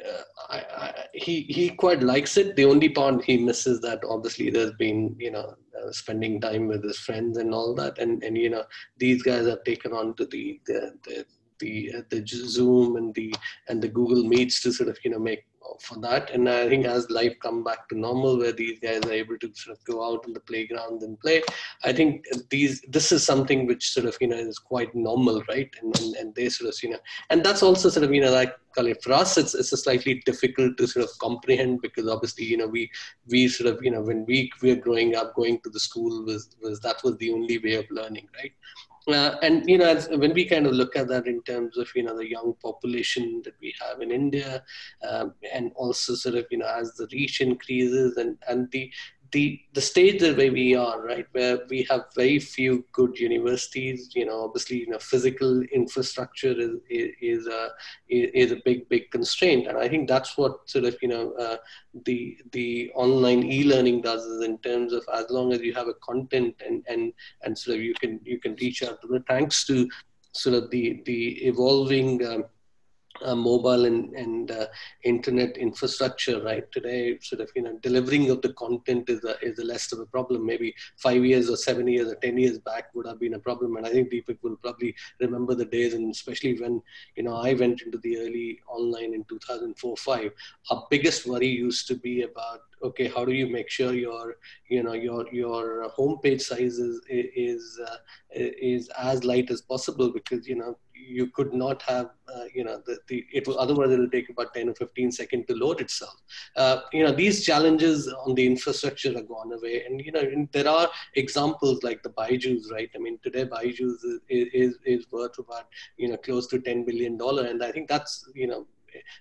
Speaker 5: uh, I, I, he he quite likes it. The only part he misses that obviously there's been you know uh, spending time with his friends and all that, and and you know these guys have taken on to the the, the the uh, the Zoom and the and the Google Meets to sort of you know make for that. And I think as life come back to normal, where these guys are able to sort of go out in the playground and play, I think these this is something which sort of you know is quite normal, right? And and, and they sort of you know, and that's also sort of you know like for us, it's it's a slightly difficult to sort of comprehend because obviously you know we we sort of you know when we we are growing up, going to the school was was that was the only way of learning, right? Uh, and you know, as, when we kind of look at that in terms of you know the young population that we have in India, um, and also sort of you know as the reach increases and and the the the stage that where we are right where we have very few good universities you know obviously you know physical infrastructure is is a is a big big constraint. And i think that's what sort of you know uh, the the online e-learning does is in terms of as long as you have a content and and and sort of you can you can reach out to the thanks to sort of the the evolving um, uh, mobile and, and uh, internet infrastructure right? Today sort of you know delivering of the content is a, is a less of a problem. Maybe five years or seven years or ten years back would have been a problem. And i think deepak will probably remember the days and especially when you know i went into the early online in 2004-5 our biggest worry used to be about okay how do you make sure your you know your your homepage size is is uh, is as light as possible? Because you know you could not have, uh, you know, the, the, it will, otherwise it'll take about 10 or 15 seconds to load itself. Uh, you know, these challenges on the infrastructure are gone away. And, you know, and there are examples like the Byju's, right? I mean, today Byju's is, is, is worth about, you know, close to $10 billion. And I think that's, you know,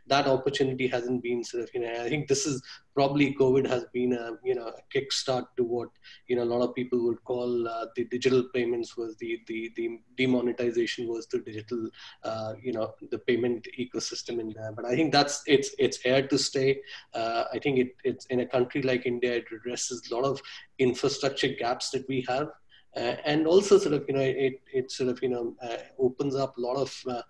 Speaker 5: that opportunity hasn't been sort of you know I think this is probably COVID has been a you know a kickstart to what you know a lot of people would call uh, the digital payments was the the the demonetization was the digital uh, you know the payment ecosystem in there. But I think that's it's it's here to stay. Uh, I think it it's in a country like India it addresses a lot of infrastructure gaps that we have. Uh, and also sort of you know it it sort of you know uh, opens up a lot of uh,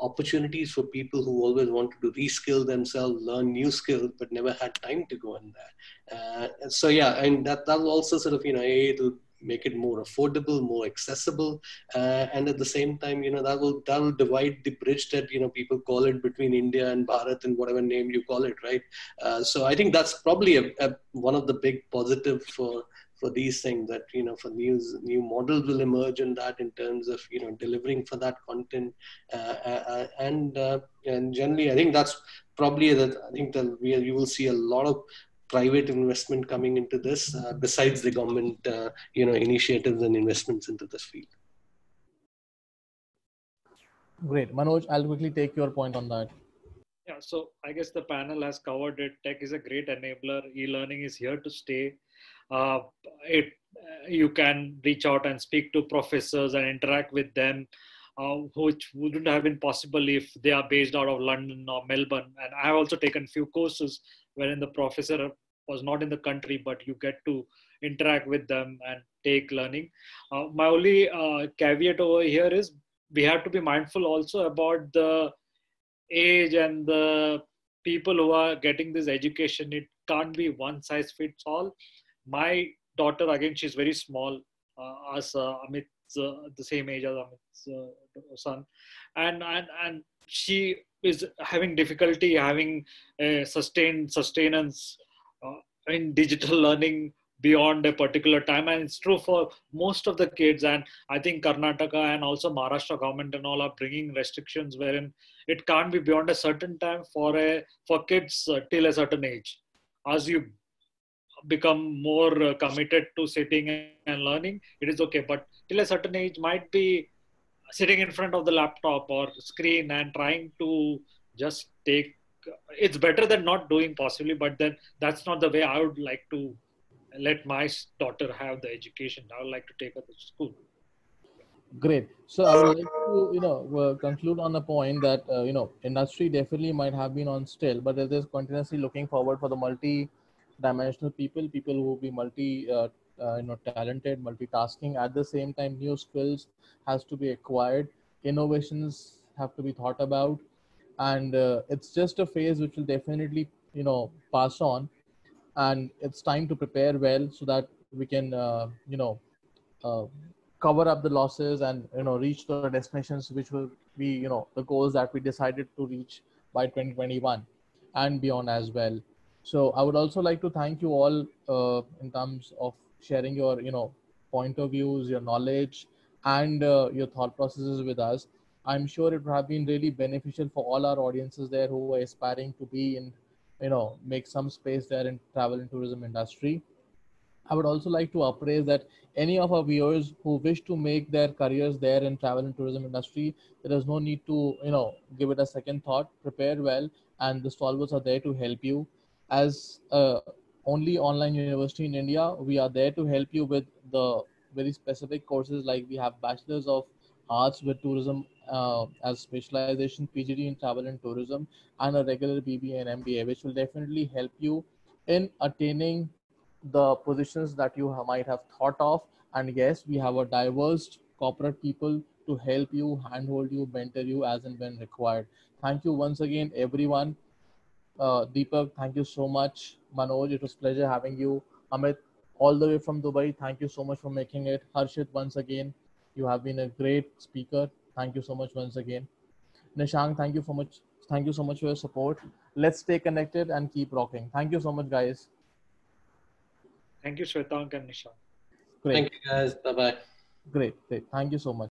Speaker 5: opportunities for people who always wanted to reskill themselves, learn new skills, but never had time to go in there. Uh, so yeah, and that that will also sort of you know it'll make it more affordable, more accessible, uh, and at the same time, you know that will that will divide the bridge that you know people call it between India and Bharat and whatever name you call it, right? Uh, so I think that's probably a, a, one of the big positives for for these things that you know for new new models will emerge in that in terms of you know delivering for that content. Uh, uh, uh, and uh, and generally I think that's probably that I think that we you will see a lot of private investment coming into this uh, besides the government uh, you know initiatives and investments into this field.
Speaker 2: Great. Manoj i'll quickly take your point on that.
Speaker 4: Yeah so i guess the panel has covered it. Tech is a great enabler. E-learning is here to stay it you can reach out and speak to professors and interact with them uh, which wouldn't have been possible if they are based out of London or Melbourne. And I've also taken a few courses wherein the professor was not in the country, but you get to interact with them and take learning. Uh, my only uh, caveat over here is we have to be mindful also about the age and the people who are getting this education. It can't be one size fits all. My daughter, again, she's very small. Uh, as uh, uh, the same age as Amit's uh, son, and and and she is having difficulty having sustained sustenance uh, in digital learning beyond a particular time. And it's true for most of the kids. And i think karnataka and also maharashtra government and all are bringing restrictions wherein it can't be beyond a certain time for a for kids uh, till a certain age. As you become more uh, committed to sitting and learning it is okay. But till a certain age might be sitting in front of the laptop or screen and trying to just take it's better than not doing possibly but then that's not the way i would like to let my daughter have the education. I would like to take her to school.
Speaker 2: Great. So i would like to you know conclude on the point that uh, you know industry definitely might have been on still but it is continuously looking forward for the multi dimensional people, people who will be multi, uh, uh, you know, talented, multitasking. At the same time, new skills has to be acquired. Innovations have to be thought about, and uh, it's just a phase which will definitely, you know, pass on. And it's time to prepare well so that we can, uh, you know, uh, cover up the losses and you know reach the destinations which will be you know the goals that we decided to reach by 2021 and beyond as well so I would also like to thank you all uh, in terms of sharing your, you know, point of views, your knowledge, and uh, your thought processes with us. I'm sure it would have been really beneficial for all our audiences there who are aspiring to be in, you know, make some space there in travel and tourism industry. I would also like to appraise that any of our viewers who wish to make their careers there in travel and tourism industry, there is no need to, you know, give it a second thought. Prepare well, and the stalwarts are there to help you as a only online university in India, we are there to help you with the very specific courses like we have bachelor's of arts with tourism uh, as specialization PGD in travel and tourism and a regular BBA and MBA which will definitely help you in attaining the positions that you might have thought of. And yes we have a diverse corporate people to help you handhold you mentor you as and when required. Thank you once again everyone uh, Deepak, thank you so much. Manoj, it was pleasure having you. Amit, all the way from Dubai, thank you so much for making it. Harshit, once again, you have been a great speaker. Thank you so much once again. Nishang, thank you so much. Thank you so much for your support. Let's stay connected and keep rocking. Thank you so much, guys.
Speaker 4: Thank you, Shwetank and Nishang.
Speaker 5: Great. Thank you, guys. Bye bye.
Speaker 2: Great, great. Thank you so much.